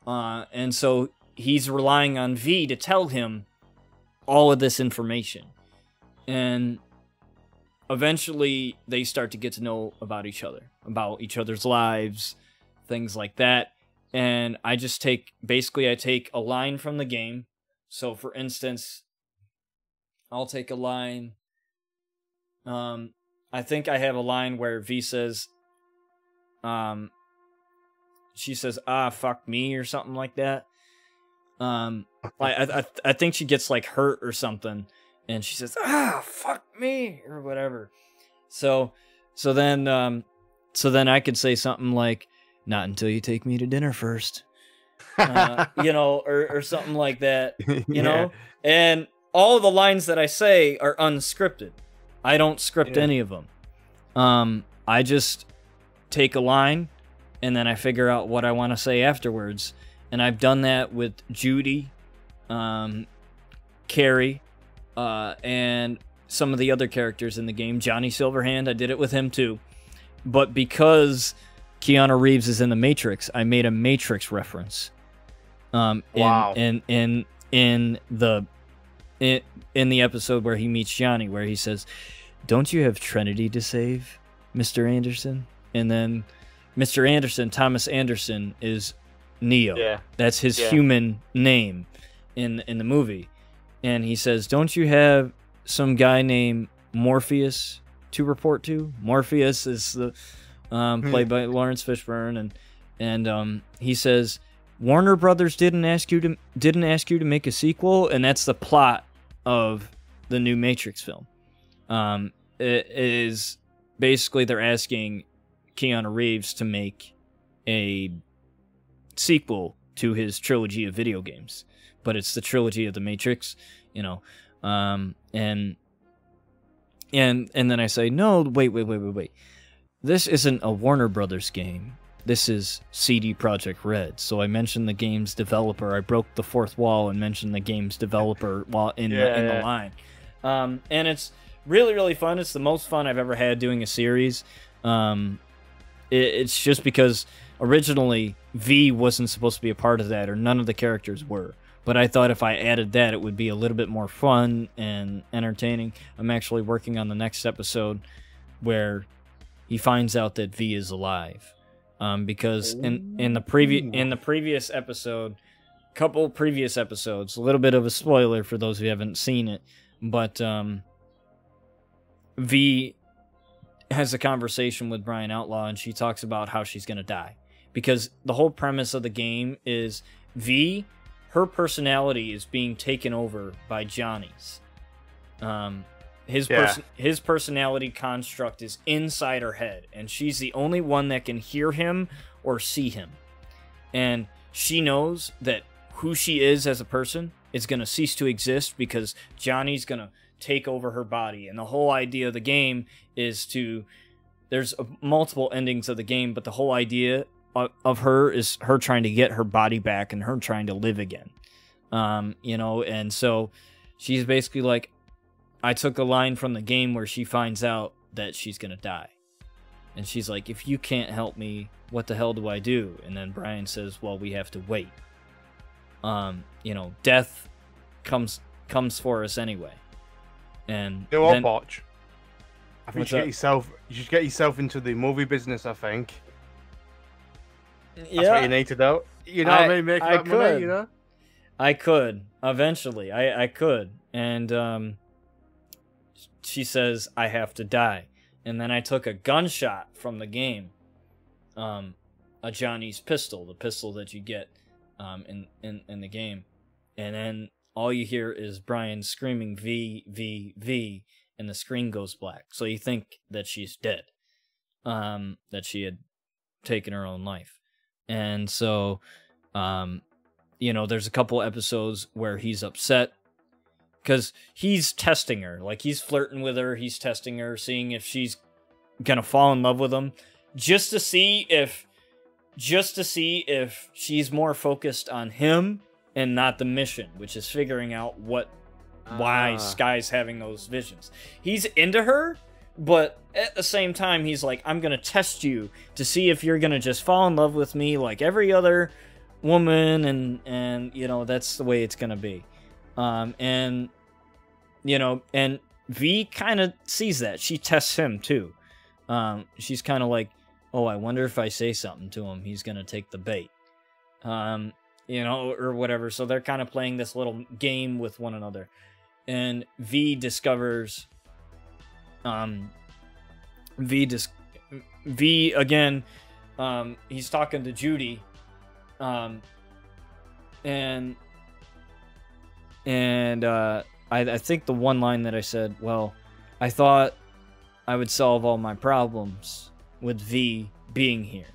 Uh, and so he's relying on V to tell him all of this information. And eventually they start to get to know about each other, about each other's lives, things like that. And I just take basically I take a line from the game. So for instance, I'll take a line um I think I have a line where V says um she says ah fuck me or something like that um, I, I I think she gets like hurt or something, and she says, "Ah, fuck me" or whatever. So, so then, um, so then I could say something like, "Not until you take me to dinner first. Uh, you know, or or something like that. You yeah. know, and all the lines that I say are unscripted. I don't script yeah. any of them. Um, I just take a line, and then I figure out what I want to say afterwards and I've done that with Judy, um, Kerry, uh, and some of the other characters in the game. Johnny Silverhand, I did it with him too. But because Keanu Reeves is in the Matrix, I made a Matrix reference. Um, in, wow. In in in the in, in the episode where he meets Johnny, where he says, "Don't you have Trinity to save, Mister Anderson?" And then Mr. Anderson, Thomas Anderson, is Neo. Yeah. That's his yeah. human name in in the movie. And he says, "Don't you have some guy named Morpheus to report to?" Morpheus is the um, hmm. played by Laurence Fishburne and and um, he says, "Warner Brothers didn't ask you to didn't ask you to make a sequel." And that's the plot of the new Matrix film. Um, it is basically they're asking Keanu Reeves to make a sequel to his trilogy of video games, but it's the trilogy of the Matrix, you know. Um, and and and then I say, no, wait, wait, wait, wait, wait. This isn't a Warner Brothers game. this is CD Projekt Red. So I mentioned the game's developer. I broke the fourth wall and mentioned the game's developer while in the in the line. Um, and it's really really fun. It's the most fun I've ever had doing a series. Um, it, it's just because originally V wasn't supposed to be a part of that, or none of the characters were. But I thought if I added that, it would be a little bit more fun and entertaining. I'm actually working on the next episode where he finds out that V is alive. Um, because in in the previous in the previous episode, couple previous episodes, a little bit of a spoiler for those who haven't seen it, but um, V has a conversation with Brian Outlaw, and she talks about how she's gonna die because the whole premise of the game is V, her personality is being taken over by Johnny's. Um, his Yeah. person his personality construct is inside her head, and she's the only one that can hear him or see him. And she knows that who she is as a person is going to cease to exist because Johnny's going to take over her body. And the whole idea of the game is to there's multiple endings of the game, but the whole idea of, her is her trying to get her body back and her trying to live again. Um, you know, and so she's basically like, I took a line from the game where she finds out that she's gonna die. And she's like, if you can't help me, what the hell do I do? And then Brian says, well, we have to wait. Um, you know, death comes comes for us anyway. And You know what, then- Botch? I think you should get yourself. You should get yourself into the movie business. I think that's yeah, what you need to do. You know I- what I mean? Make I that money. could. You know. I could eventually. I I could, and um, she says I have to die, and then I took a gunshot from the game, um, a Johnny's pistol, the pistol that you get, um, in in in the game, and then all you hear is Brian screaming V V V, and the screen goes black. So you think that she's dead, um, that she had taken her own life, and so, um, you know, there's a couple episodes where he's upset because he's testing her. Like he's flirting with her, he's testing her, seeing if she's gonna fall in love with him, just to see if, just to see if she's more focused on him and not the mission, which is figuring out what why Ah. Sky's having those visions. He's into her, but at the same time, he's like, I'm gonna test you to see if you're gonna just fall in love with me like every other woman, and and you know that's the way it's gonna be. Um, and you know, and V kind of sees that. She tests him too. Um, she's kind of like, oh, I wonder if I say something to him, he's gonna take the bait. Um, you know, or whatever. So they're kind of playing this little game with one another. And V discovers um V dis- V again um he's talking to Judy um and and uh I, I think the one line that I said, well, I thought I would solve all my problems with V being here,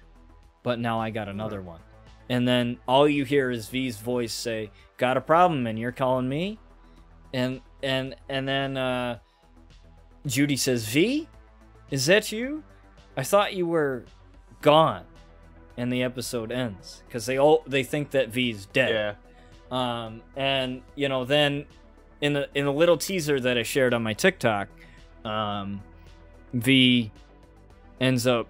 but now I got another one. And then all you hear is V's voice say, "Got a problem, and you're calling me?" And and and then uh, Judy says, "V, is that you? I thought you were gone." And the episode ends because they all they think that V's dead. Yeah. Um, and you know, then in the in the little teaser that I shared on my TikTok, um, V ends up,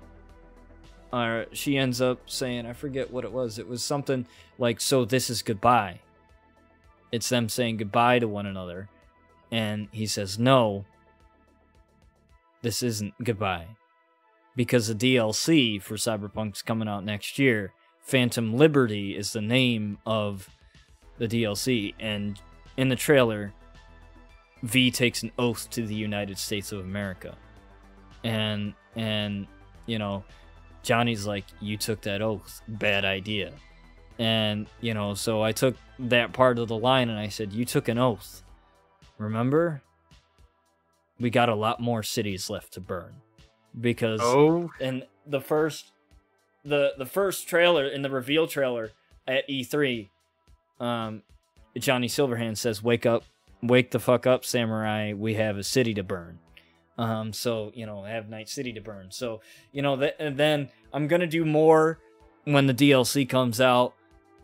or she ends up saying, I forget what it was. It was something like, "So this is goodbye." It's them saying goodbye to one another, and he says, "No, this isn't goodbye." Because the DLC for Cyberpunk's coming out next year. Phantom Liberty is the name of the DLC, and in the trailer, V takes an oath to the United States of America, and and you know, Johnny's like, "You took that oath, bad idea," and you know, so I took that part of the line and I said, "You took an oath, remember? We got a lot more cities left to burn, because." Oh. and the first the the first trailer in the reveal trailer at E3 um Johnny Silverhand says wake up wake the fuck up samurai. We have a city to burn. Um so you know have night city to burn. So you know that and then I'm going to do more when the DLC comes out,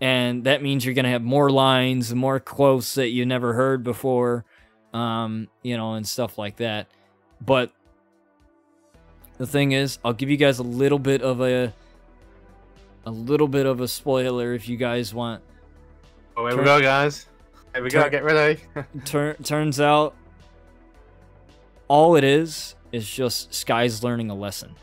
and that means you're gonna have more lines more quotes that you never heard before, um, you know, and stuff like that. But the thing is, I'll give you guys a little bit of a a little bit of a spoiler if you guys want. Oh, here we go, guys. Here we go. Get ready. Tur- turns out, all it is is just Sky's learning a lesson.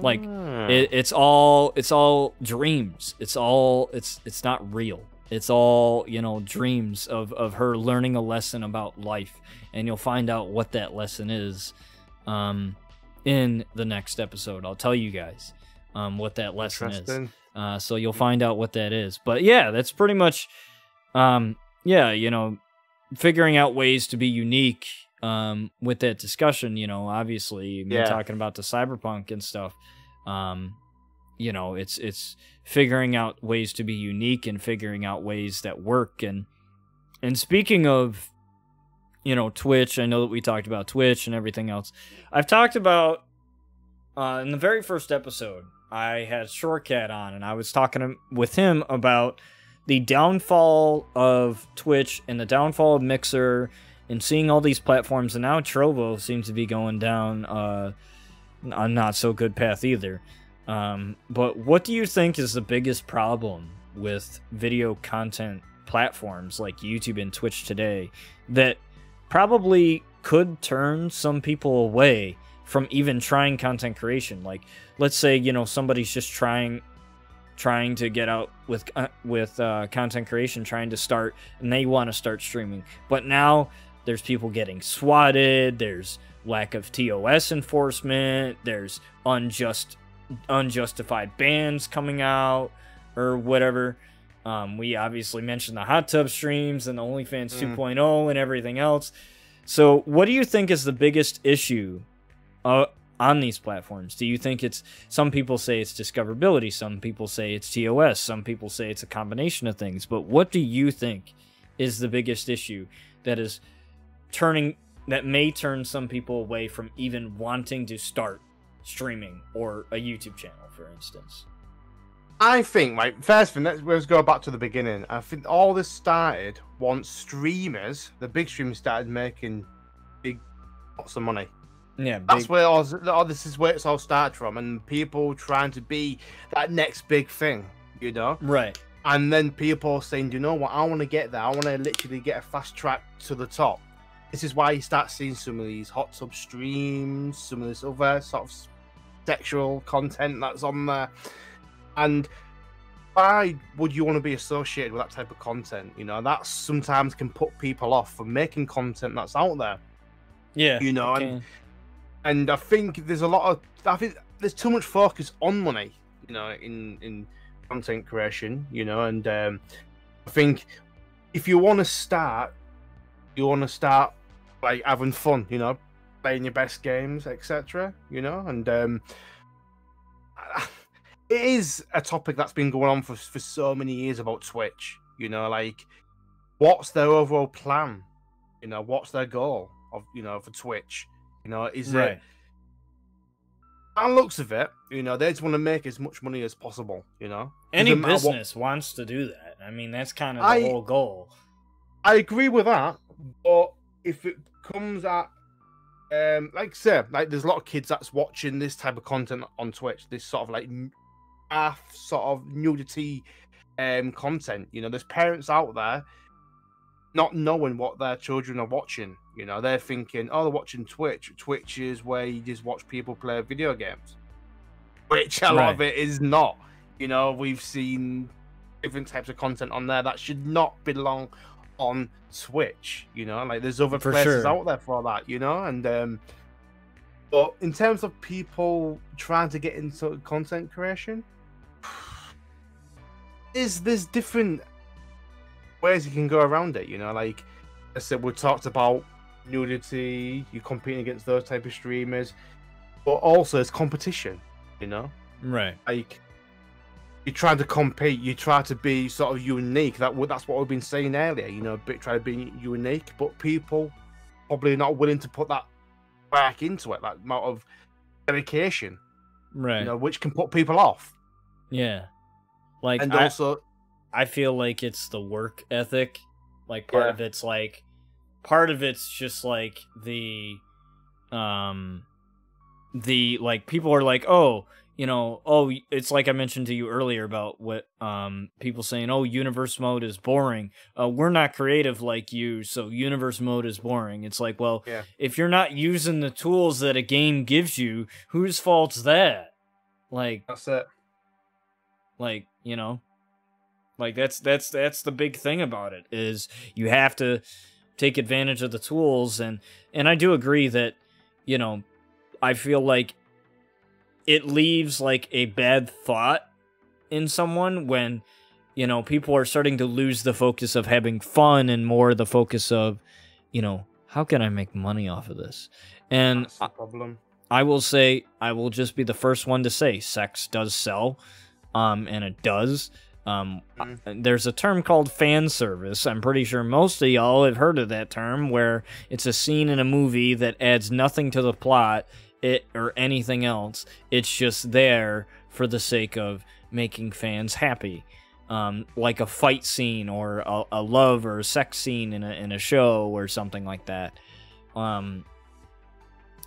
Like, Ah. It, it's all it's all dreams. It's all it's it's not real. It's all you know dreams of of her learning a lesson about life, and you'll find out what that lesson is, um, in the next episode. I'll tell you guys, um, what that lesson is. Uh, so you'll find out what that is. But yeah, that's pretty much, um, yeah, you know, figuring out ways to be unique um, with that discussion. You know, obviously, Yeah. talking about the cyberpunk and stuff. Um, you know, it's it's figuring out ways to be unique and figuring out ways that work. And and speaking of, you know, Twitch, I know that we talked about Twitch and everything else. I've talked about uh, in the very first episode, I had Shorecat on, and I was talking with him about the downfall of Twitch and the downfall of Mixer, and seeing all these platforms. And now Trovo seems to be going down uh, a not so good path either. Um, but what do you think is the biggest problem with video content platforms like YouTube and Twitch today that probably could turn some people away from even trying content creation? Like, let's say you know somebody's just trying trying to get out with uh, with uh, content creation, trying to start, and they want to start streaming, but now there's people getting swatted. There's lack of TOS enforcement. There's unjust unjustified bans coming out or whatever. Um, we obviously mentioned the hot tub streams and the OnlyFans Mm. 2.0 and everything else. So, what do you think is the biggest issue uh, on these platforms? Do you think it's some people say it's discoverability, some people say it's TOS, some people say it's a combination of things. But what do you think is the biggest issue that is turning that may turn some people away from even wanting to start streaming or a YouTube channel, for instance? I think, right, first thing, let's, let's go back to the beginning. I think all this started once streamers, the big streamers, started making big lots of money. Yeah, That's where all, all this is where it's all started from, and people trying to be that next big thing, you know. right. And then people saying, you know what, I want to get there. I want to literally get a fast track to the top. This is why you start seeing some of these hot tub streams, some of this other sort of sexual content that's on there. And why would you want to be associated with that type of content? You know, that sometimes can put people off from making content that's out there. Yeah, You know, and- And I think there's a lot of I think there's too much focus on money, you know, in in content creation, you know, and um, I think if you want to start, you want to start like having fun, you know, playing your best games, etc. You know, and um, it is a topic that's been going on for for so many years about Twitch. You know, like what's their overall plan? You know, what's their goal of you know for Twitch? You know, is right. it by the looks of it, you know, they just want to make as much money as possible, you know. Any Doesn't what- business wants to do that. I mean, that's kind of the I- whole goal. I agree with that, but if it comes at um like I said, like there's a lot of kids that's watching this type of content on Twitch, this sort of like half sort of nudity um content. You know, there's parents out there not knowing what their children are watching. You know, they're thinking, oh, they're watching Twitch. Twitch is where you just watch people play video games. Which a lot of it is not. You know, we've seen different types of content on there that should not belong on Twitch. You know, like there's other For places sure. out there for that. You know, and um, but in terms of people trying to get into content creation, is there's different ways you can go around it. You know, like I said, we talked about nudity. You're competing against those type of streamers, but also it's competition. You know, Right. like you try to compete, you try to be sort of unique. That that's what we've been saying earlier. You know, bit try to be unique, but people probably not willing to put that back into it. That amount of dedication. right. You know, which can put people off. yeah. Like And I, also, I feel like it's the work ethic. Like part Yeah. of it's like part of it's just like the um the like people are like, "Oh, you know, oh, it's like I mentioned to you earlier about what um people saying, "Oh, universe mode is boring." Uh we're not creative like you, so universe mode is boring. It's like, well, Yeah. if you're not using the tools that a game gives you, whose fault's that? Like that's it. like you know like that's that's that's the big thing about it is you have to take advantage of the tools and and i do agree that you know i feel like it leaves like a bad thought in someone when you know people are starting to lose the focus of having fun and more the focus of you know how can i make money off of this and problem. I will say, I will just be the first one to say, sex does sell, um, and it does. Um, Mhm. uh, there's a term called fan service. I'm pretty sure most of y'all have heard of that term, where it's a scene in a movie that adds nothing to the plot, it or anything else. It's just there for the sake of making fans happy. Um, like a fight scene or a, a love or a sex scene in a in a show or something like that. Um,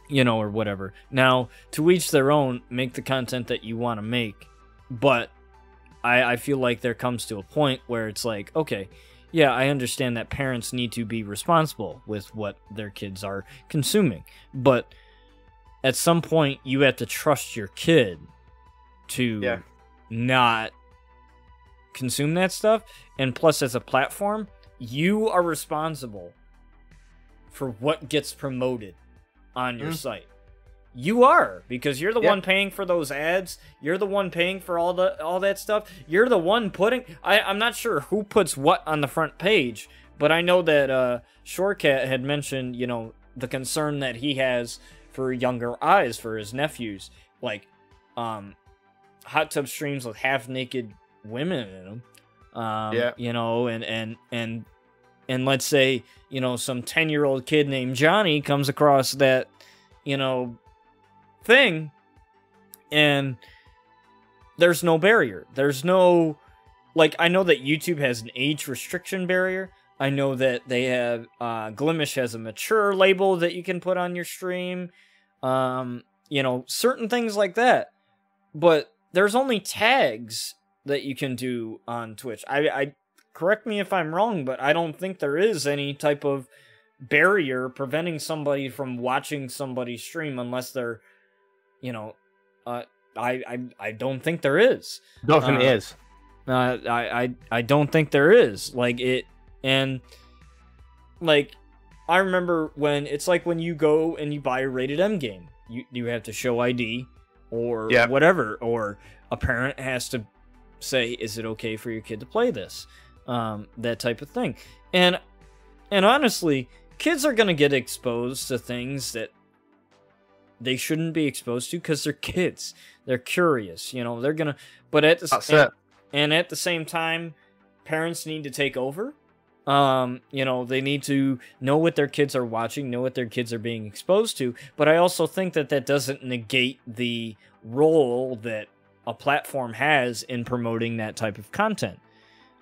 you know, or whatever. Now, to each their own, make the content that you want to make. But I, I feel like there comes to a point where it's like, okay, yeah, I understand that parents need to be responsible with what their kids are consuming. But at some point, you have to trust your kid to Yeah. not consume that stuff. And plus, as a platform, you are responsible for what gets promoted on your Mm. site. You are because you're the Yeah. one paying for those ads. You're the one paying for all the all that stuff. You're the one putting. I I'm not sure who puts what on the front page, but I know that uh, Shorecat had mentioned you know the concern that he has for younger eyes for his nephews, like um, hot tub streams with half naked women in them. Um, Yeah. you know, and and and and let's say you know some 10 year old kid named johnny comes across that you know thing and there's no barrier there's no like i know that youtube has an age restriction barrier i know that they have uh Glimesh has a mature label that you can put on your stream um you know certain things like that but there's only tags that you can do on twitch i i correct me if I'm wrong, but I don't think there is any type of barrier preventing somebody from watching somebody stream unless they're, you know, uh, I I I don't think there is. Don't Uh, is. Uh, I I I don't think there is. Like it, and like I remember when it's like when you go and you buy a rated M game, you you have to show ID or Yeah. whatever, or a parent has to say, "Is it okay for your kid to play this?" Um, that type of thing, and and honestly, kids are gonna get exposed to things that they shouldn't be exposed to because they're kids. They're curious, you know. They're gonna, but at the and, and at the same time, parents need to take over. Um, you know, they need to know what their kids are watching, know what their kids are being exposed to. But I also think that that doesn't negate the role that a platform has in promoting that type of content.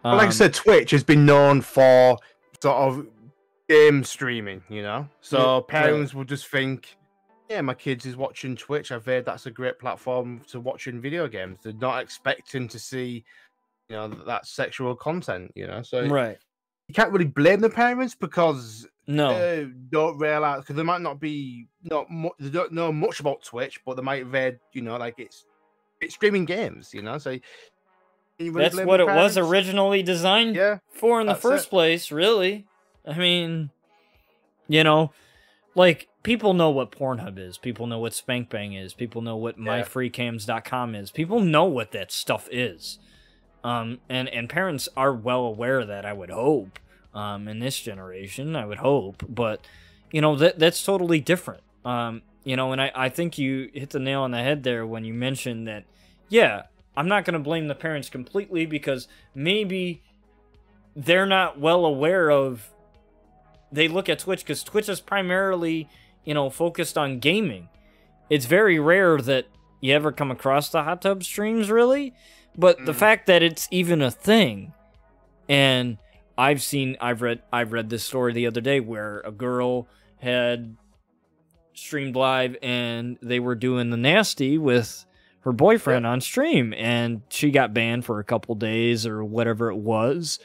Well, like I Um, said, Twitch has been known for sort of game streaming, you know. So Yeah, parents will just think, "Yeah, my kids is watching Twitch. I've heard that's a great platform to watching video games." They're not expecting to see, you know, that sexual content, you know. So right? You can't really blame the parents because No, they don't realize because they might not be not mu- they don't know much about Twitch, but they might have read, you know, like it's it's streaming games, you know. So really that's what it was originally designed Yeah. for in the first it. place, really. I mean, you know, like people know what Pornhub is, people know what SpankBang is, people know what Yeah. myfreecams.com is. People know what that stuff is. Um and and parents are well aware of that, I would hope. Um in this generation, I would hope, but you know, that that's totally different. Um you know, and I I think you hit the nail on the head there when you mentioned that yeah, I'm not going to blame the parents completely because maybe they're not well aware of they look at Twitch cuz Twitch is primarily, you know, focused on gaming. It's very rare that, you ever come across the hot tub streams really, but the Mm. fact that it's even a thing, and I've seen, I've read, I've read this story the other day where a girl had streamed live and they were doing the nasty with her boyfriend on stream and she got banned for a couple days or whatever it was.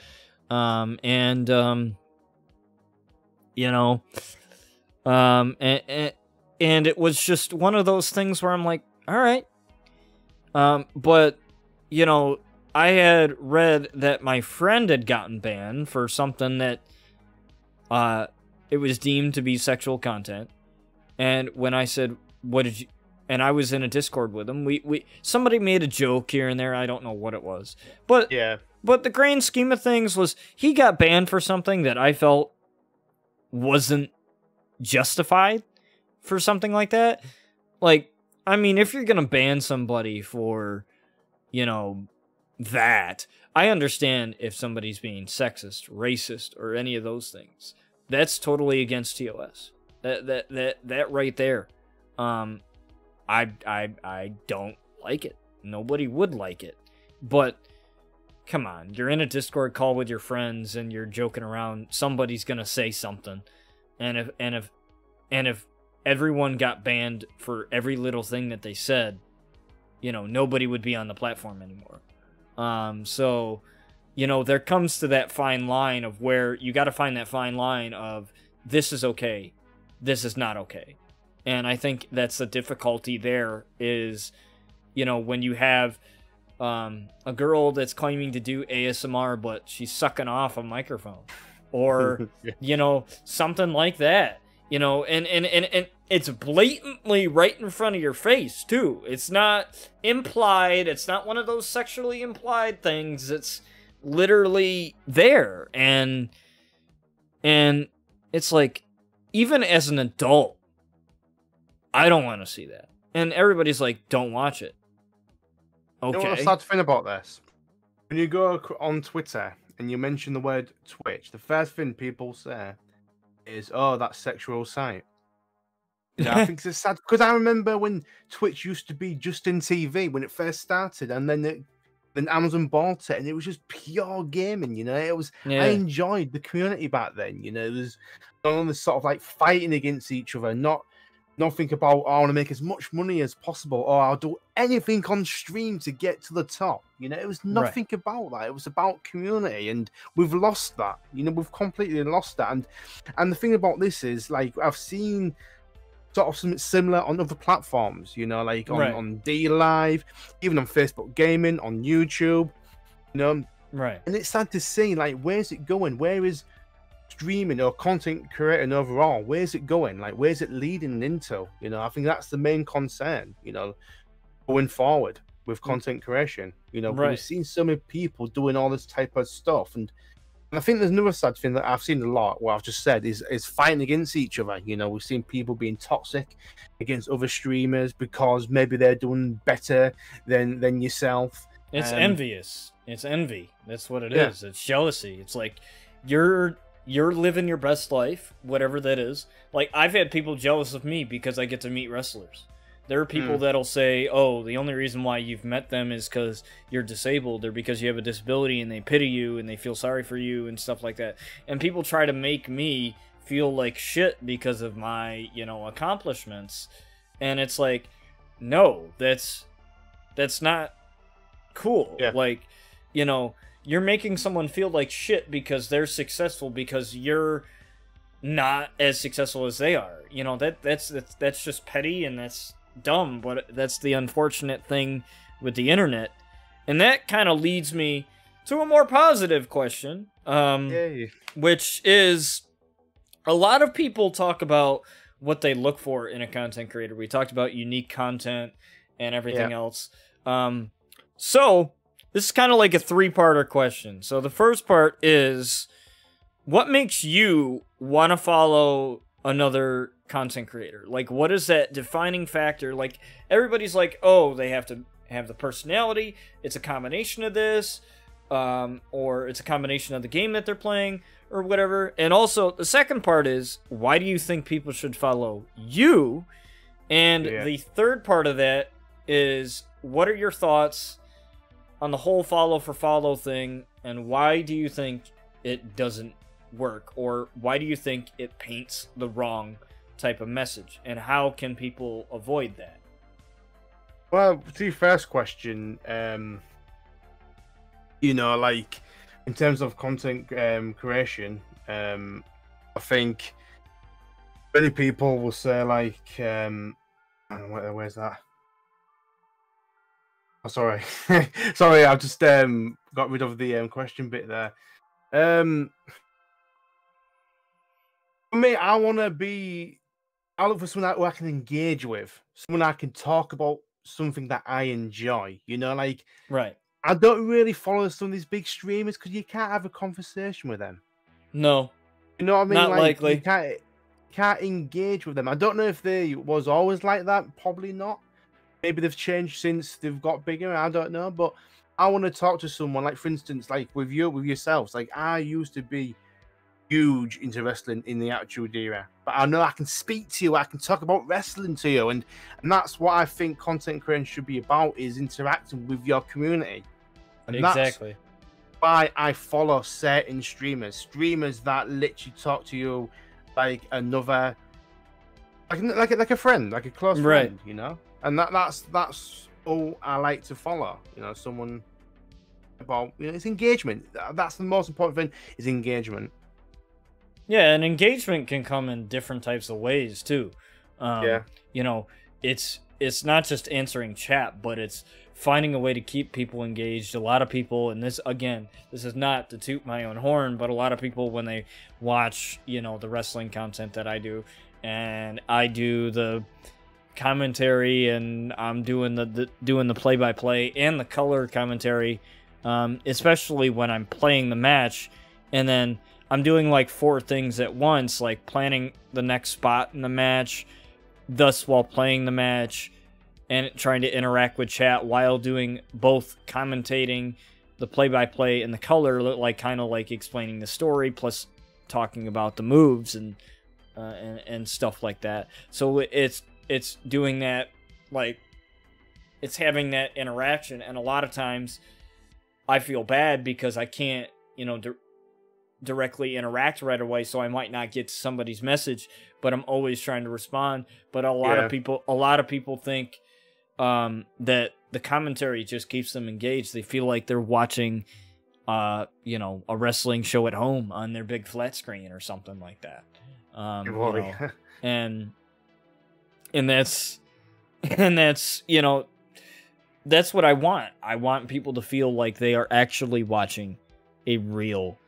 Um and um you know um and, and and it was just one of those things where I'm like all right. Um but you know I had read that my friend had gotten banned for something that uh it was deemed to be sexual content and when I said what did you and I was in a Discord with him. We we somebody made a joke here and there. I don't know what it was, but Yeah. but the grand scheme of things was he got banned for something that I felt wasn't justified for something like that. Like, I mean, if you're gonna ban somebody for, you know, that, I understand if somebody's being sexist, racist, or any of those things. That's totally against TOS. That that that that right there. Um, I I I don't like it. Nobody would like it. But come on, you're in a Discord call with your friends and you're joking around. Somebody's gonna say something, and if and if and if everyone got banned for every little thing that they said, you know, nobody would be on the platform anymore. Um, so you know, there comes to that fine line of where you got to find that fine line of this is okay, this is not okay. And I think that's the difficulty there is, you know, when you have um, a girl that's claiming to do ASMR, but she's sucking off a microphone, or Yeah. you know something like that. You know, and and and and it's blatantly right in front of your face too. It's not implied. It's not one of those sexually implied things. It's literally there, and and it's like even as an adult I don't want to see that. And everybody's like, don't watch it. You know what Okay. sad thing about this? When you go on Twitter and you mention the word Twitch, the first thing people say is, "Oh, that's sexual site." Know, I think it's sad because I remember when Twitch used to be Justin TV when it first started, and then it, then Amazon bought it, and it was just pure gaming. You know, it was yeah. I enjoyed the community back then. You know, there's none of this sort of like fighting against each other, not nothing about oh, I want to make as much money as possible, or I'll do anything on stream to get to the top. You know, it was nothing about that. It was about community, and we've lost that. You know, we've completely lost that. And and the thing about this is, like, I've seen sort of something similar on other platforms. You know, like on Right. on DLive, even on Facebook Gaming, on YouTube. You know, right. and it's sad to see like where's it going where is streaming or content creating overall where's it going like where's it leading into you know i think that's the main concern you know going forward with mm. content creation you know Right. we've seen so many people doing all this type of stuff and and I think there's another sad thing that I've seen a lot. What I've just said is is fighting against each other. You know, we've seen people being toxic against other streamers because maybe they're doing better than than yourself. It's Um, envious. It's envy. That's what it is. Yeah. It's jealousy. It's like you're you're living your best life, whatever that is. Like I've had people jealous of me because I get to meet wrestlers. There are people Mm. that'll say, "Oh, the only reason why you've met them is because you're disabled or because you have a disability, and they pity you and they feel sorry for you and stuff like that." And people try to make me feel like shit because of my, you know, accomplishments. And it's like, no, that's that's not cool. Yeah. Like, you know, you're making someone feel like shit because they're successful because you're not as successful as they are. You know, that that's that's, that's just petty and that's dumb, but that's the unfortunate thing with the internet. And that kind of leads me to a more positive question. Um which is a lot of people talk about what they look for in a content creator. We talked about unique content and everything else. Um, so this is kind of like a three-parter question. So the first part is what makes you want to follow another content creator? Like what is that defining factor? Like everybody's like, "Oh, they have to have the personality. It's a combination of this." Um, or it's a combination of the game that they're playing or whatever. And also, the second part is why do you think people should follow you? And Yeah. the third part of that is what are your thoughts on the whole follow for follow thing and why do you think it doesn't work or why do you think it paints the wrong type of message and how can people avoid that Well, to your first question, um, you know, like in terms of content um, creation, um, I think many people will say like, um, where, where's that? Oh, sorry, sorry, I just um got rid of the um, question bit there. Um, for me, I want to be. I look for someone who I can engage with, someone I can talk about something that I enjoy. You know, like right I don't really follow some of these big streamers because you can't have a conversation with them. no You know what I mean? Not like, likely. You can't, can't engage with them. I don't know if they was always like that. Probably not. Maybe they've changed since they've got bigger. I don't know. But I want to talk to someone, like for instance, like with you, with yourselves. Like I used to be huge into wrestling in the Attitude Era, but I know I can speak to you. I can talk about wrestling to you, and and that's what I think content creation should be about: is interacting with your community. And that's exactly why I follow certain streamers, streamers that literally talk to you like another, like like a- like a friend, like a close Right. friend, you know. And that that's that's all I like to follow. You know, someone about you know it's engagement. That's the most important thing is engagement. Yeah, and engagement can come in different types of ways too. Um, Yeah. You know, it's it's not just answering chat, but it's finding a way to keep people engaged. A lot of people, and this again, this is not to toot my own horn, but a lot of people when they watch, you know, the wrestling content that I do, and I do the commentary, and I'm doing the, the doing the play by play and the color commentary, um, especially when I'm playing the match, and then I'm doing like four things at once, like planning the next spot in the match, thus while playing the match, and trying to interact with chat while doing both commentating the play-by-play and the color, like kind of like explaining the story, plus talking about the moves and uh, and, and stuff like that. So it's it's doing that like it's having that interaction, and a lot of times I feel bad because I can't, you know, di- directly interact right away, so I might not get to somebody's message, but I'm always trying to respond. But a lot Yeah. of people, a lot of people think um, that the commentary just keeps them engaged. They feel like they're watching, uh, you know, a wrestling show at home on their big flat screen or something like that. Um, you know, and and that's and that's you know that's what I want. I want people to feel like they are actually watching a real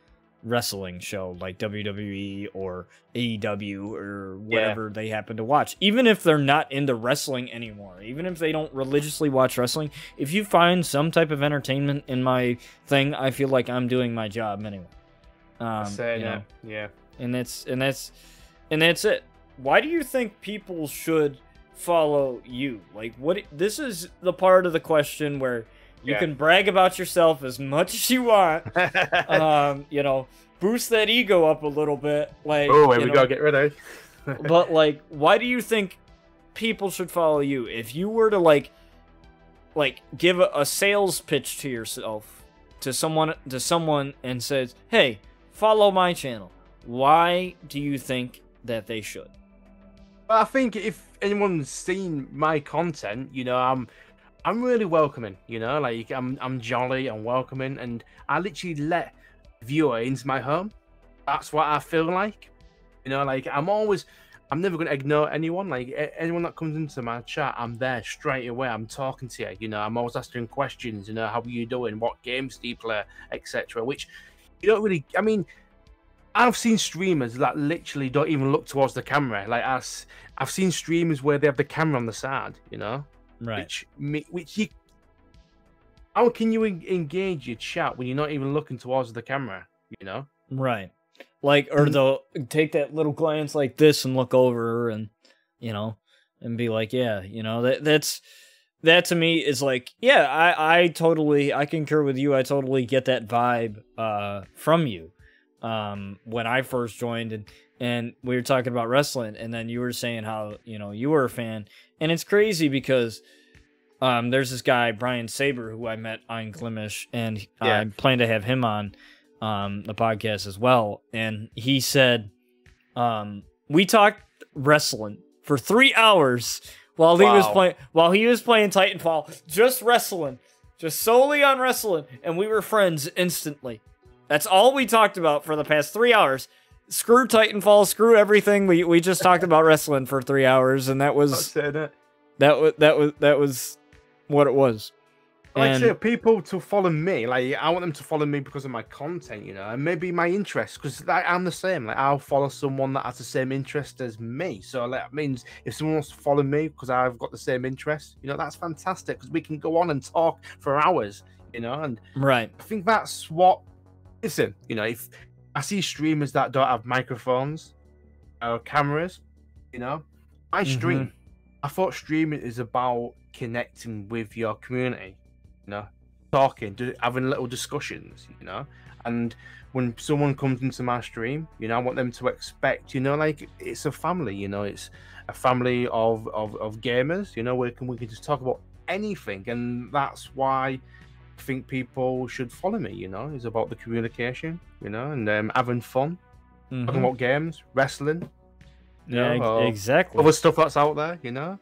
wrestling show like WWE or AEW or whatever they happen to watch. Even if they're not into wrestling anymore, even if they don't religiously watch wrestling, if you find some type of entertainment in my thing, I feel like I'm doing my job anyway. Um, Say, yeah, know, yeah. and that's and that's and that's it. Why do you think people should follow you? Like what this is the part of the question where you Yeah. can brag about yourself as much as you want. um, you know, boost that ego up a little bit. Like oh, here you we know, go. Get ready. but like why do you think people should follow you? If you were to like like give a, a sales pitch to yourself to someone to someone and says, "Hey, follow my channel." Why do you think that they should? But I think if anyone's seen my content, you know, I'm I'm really welcoming, you know, like I'm I'm jolly and welcoming and I literally let viewer into my home. That's what I feel like. You know, like I'm always I'm never gonna ignore anyone. Like anyone that comes into my chat, I'm there straight away. I'm talking to you. You know, I'm always asking questions. You know, how are you doing? What games do you play, etc. Which you don't really. I mean, I've seen streamers that literally don't even look towards the camera. Like I've seen streamers where they have the camera on the side. You know, which me, which you. How can you en- engage your chat when you're not even looking towards the camera? You know. Right. Like, or they'll take that little glance like this and look over and, you know, and be like, yeah, you know, that that's that to me is like, yeah, I I totally I concur with you. I totally get that vibe uh from you. Um when I first joined and and we were talking about wrestling and then you were saying how, you know, you were a fan. And it's crazy because um, there's this guy Brian Saber who I met on Glimesh, and Yeah. I plan to have him on um, the podcast as well. And he said, um, we talked wrestling for three hours while he was playing while he was playing Titanfall, just wrestling, just solely on wrestling, and we were friends instantly. That's all we talked about for the past three hours. Screw Titanfall, screw everything. We we just talked about wrestling for three hours, and that was That's it, innit? that was that was that was what it was. Like I And say, people to follow me, like I want them to follow me because of my content, you know, and maybe my interests, because I'm the same. Like I'll follow someone that has the same interest as me. So like, that means if someone wants to follow me because I've got the same interest, you know, that's fantastic because we can go on and talk for hours, you know. And right, I think that's what. Listen, you know, if I see streamers that don't have microphones or cameras, you know, I Mhm. stream. I thought streaming is about connecting with your community, you know, talking, do, having little discussions, you know. And when someone comes into my stream, you know, I want them to expect, you know, like it's a family, you know, it's a family of of, of gamers, you know, where can we can just talk about anything, and that's why think people should follow me. You know, it's about the communication, you know, and um, having fun, talking Mhm. about games, wrestling, yeah, know, ex- exactly, other stuff that's out there. You know,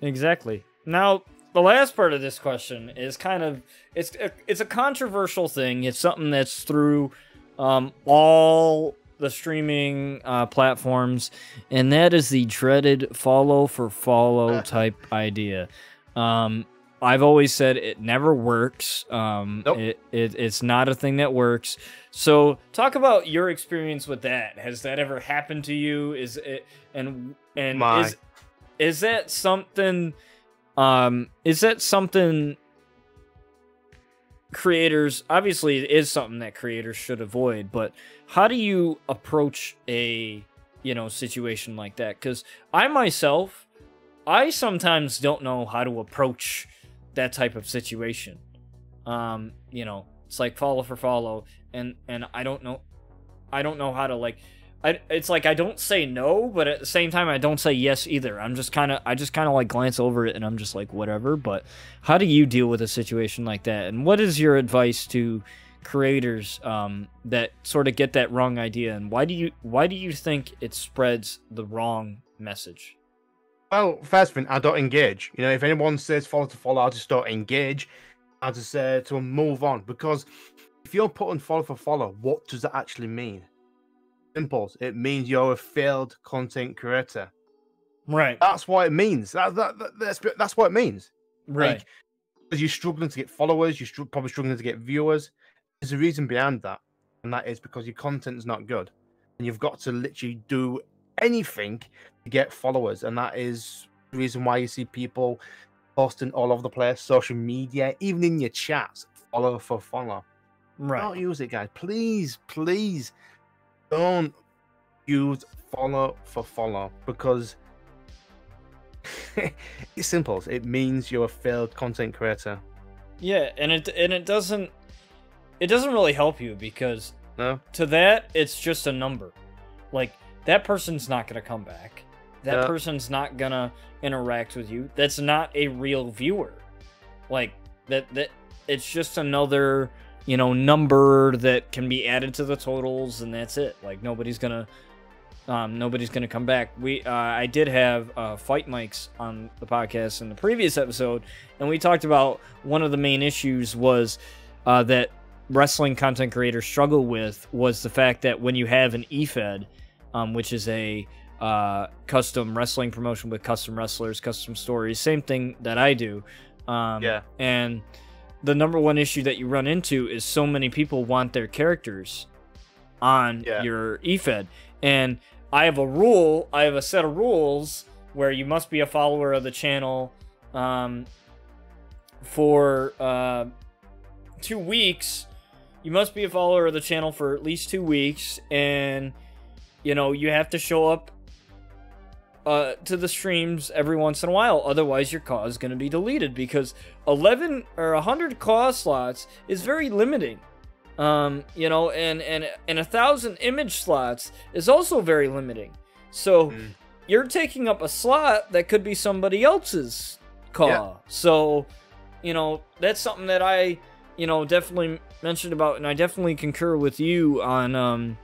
exactly. Now, the last part of this question is kind of it's a, it's a controversial thing. It's something that's through um, all the streaming uh, platforms, and that is the dreaded follow for follow type idea. Um, I've always said it never works. Um, Nope. it, it it's not a thing that works. So, talk about your experience with that. Has that ever happened to you? Is it and and My. is is that something? Um, is that something creators obviously it is something that creators should avoid but how do you approach a you know situation like that because i myself i sometimes don't know how to approach that type of situation um you know it's like follow for follow and and i don't know i don't know how to like I, it's like I don't say no, but at the same time I don't say yes either. I'm just kind of I just kind of like glance over it and I'm just like whatever. But how do you deal with a situation like that? And what is your advice to creators um, that sort of get that wrong idea? And why do you why do you think it spreads the wrong message? Well, first thing, I don't engage. You know, if anyone says follow to follow, I just don't engage. I just say to move on because if you're putting follow for follow, what does that actually mean? Simple. It means you're a failed content creator. Right, That's what it means. That, that, that- that's that's what it means. right, Like, because you're struggling to get followers, you're probably struggling to get viewers. There's a reason behind that, and that is because your content's not good, and you've got to literally do anything to get followers, and that is the reason why you see people posting all over the place, social media, even in your chats, follow for follow. right. Don't use it, guys. Please, please, don't use follow for follow because it's simple. It means you're a failed content creator. Yeah, and it and it doesn't it doesn't really help you because No, to that it's just a number. Like that person's not gonna come back. That Yeah. person's not gonna interact with you. That's not a real viewer. Like that that it's just another you know number that can be added to the totals and that's it. Like nobody's gonna um, nobody's gonna come back. We uh, I did have uh, Fight Mikes on the podcast in the previous episode, and we talked about one of the main issues was uh, that wrestling content creators struggle with was the fact that when you have an EFED, um, which is a uh, custom wrestling promotion with custom wrestlers, custom stories, same thing that I do. Um, Yeah. And the number one issue that you run into is so many people want their characters on Yeah. your EFED. And I have a rule, I have a set of rules where you must be a follower of the channel um, for uh, two weeks. You must be a follower of the channel for at least two weeks, and you know you have to show up uh, to the streams every once in a while. Otherwise, your CAWs is going to be deleted because 11 or 100 CAWs slots is very limiting. Um, you know, and and and a thousand image slots is also very limiting. So Mm. you're taking up a slot that could be somebody else's CAW. Yeah. So, you know, that's something that I, you know, definitely mentioned about, and I definitely concur with you on um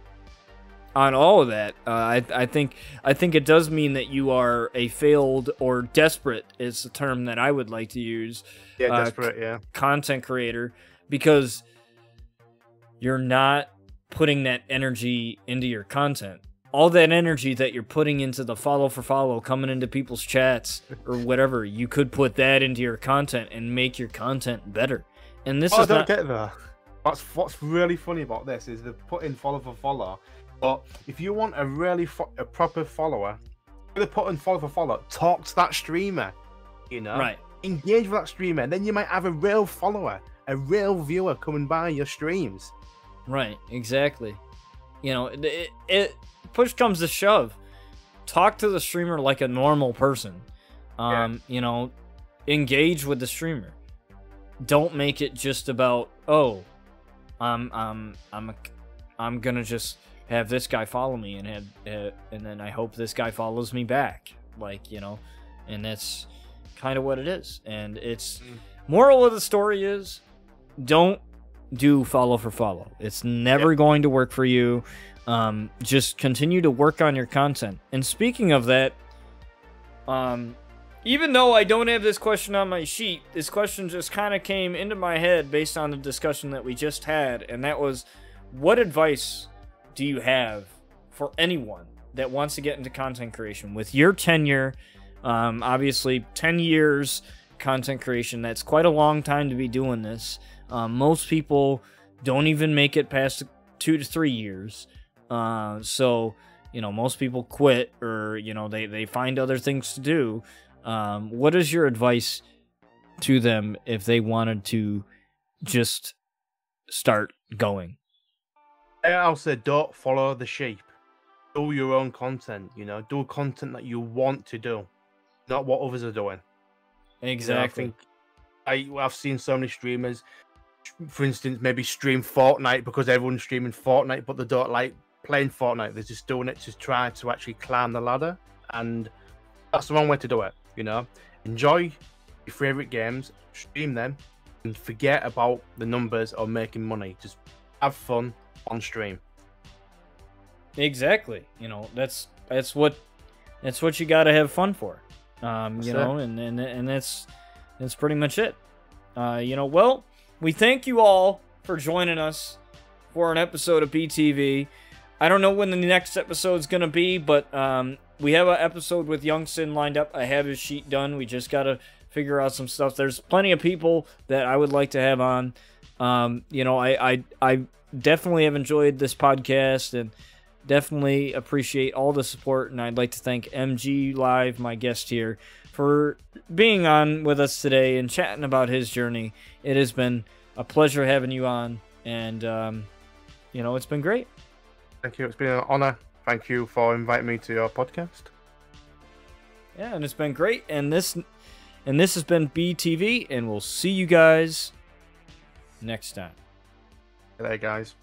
on all of that. Uh, I I think I think it does mean that you are a failed or desperate is the term that I would like to use Yeah, Uh, desperate. Yeah. content creator because you're not putting that energy into your content. All that energy that you're putting into the follow for follow, coming into people's chats or whatever, you could put that into your content and make your content better. And this Oh, I is don't not get that. That's what's really funny about this is they put in follow for follow, but if you want a really fo- a proper follower, put in follow for follow. Talk to that streamer, you know, right. engage with that streamer. and Then you might have a real follower, a real viewer coming by your streams. Right, exactly. You know, it, it, it push comes to shove. Talk to the streamer like a normal person. Um, you know, engage with the streamer. Don't make it just about, oh, I'm I'm I'm a, I'm gonna just have this guy follow me and have uh, and then I hope this guy follows me back. Like, you know, and that's kind of what it is. And it's Mm. moral of the story is don't do follow for follow. It's never going to work for you. Um, just continue to work on your content. And speaking of that, um, even though I don't have this question on my sheet, this question just kind of came into my head based on the discussion that we just had, and that was, what advice do you have for anyone that wants to get into content creation with your tenure? Um, obviously, ten years content creation. That's quite a long time to be doing this. Um, most people don't even make it past two to three years. Uh, so, you know, most people quit or, you know, they, they find other things to do. Um, what is your advice to them if they wanted to just start going? I'll say don't follow the sheep. Do your own content. You know, do content that you want to do, not what others are doing. You know, Exactly. I think I I've seen so many streamers, for instance, maybe stream Fortnite because everyone's streaming Fortnite, but they don't like playing Fortnite. They're just doing it to try to actually climb the ladder, and that's the wrong way to do it. You know, enjoy your favorite games, stream them, and forget about the numbers or making money. Just have fun on stream. Exactly. You know, that's that's what that's what you got to have fun for. Um, you That's it. know, and and and that's that's pretty much it. Uh, you know, well, we thank you all for joining us for an episode of BTV. I don't know when the next episode's gonna be, but um, we have an episode with Young Youngson lined up. I have his sheet done. We just gotta figure out some stuff. There's plenty of people that I would like to have on. Um, you know, I, I I definitely have enjoyed this podcast and definitely appreciate all the support. And I'd like to thank MGLive, my guest here, for being on with us today and chatting about his journey. It has been a pleasure having you on, and um, you know, it's been great. Thank you. It's been an honor. Thank you for inviting me to your podcast. Yeah, and it's been great. And this and this has been BTV, and we'll see you guys next time. Good guys.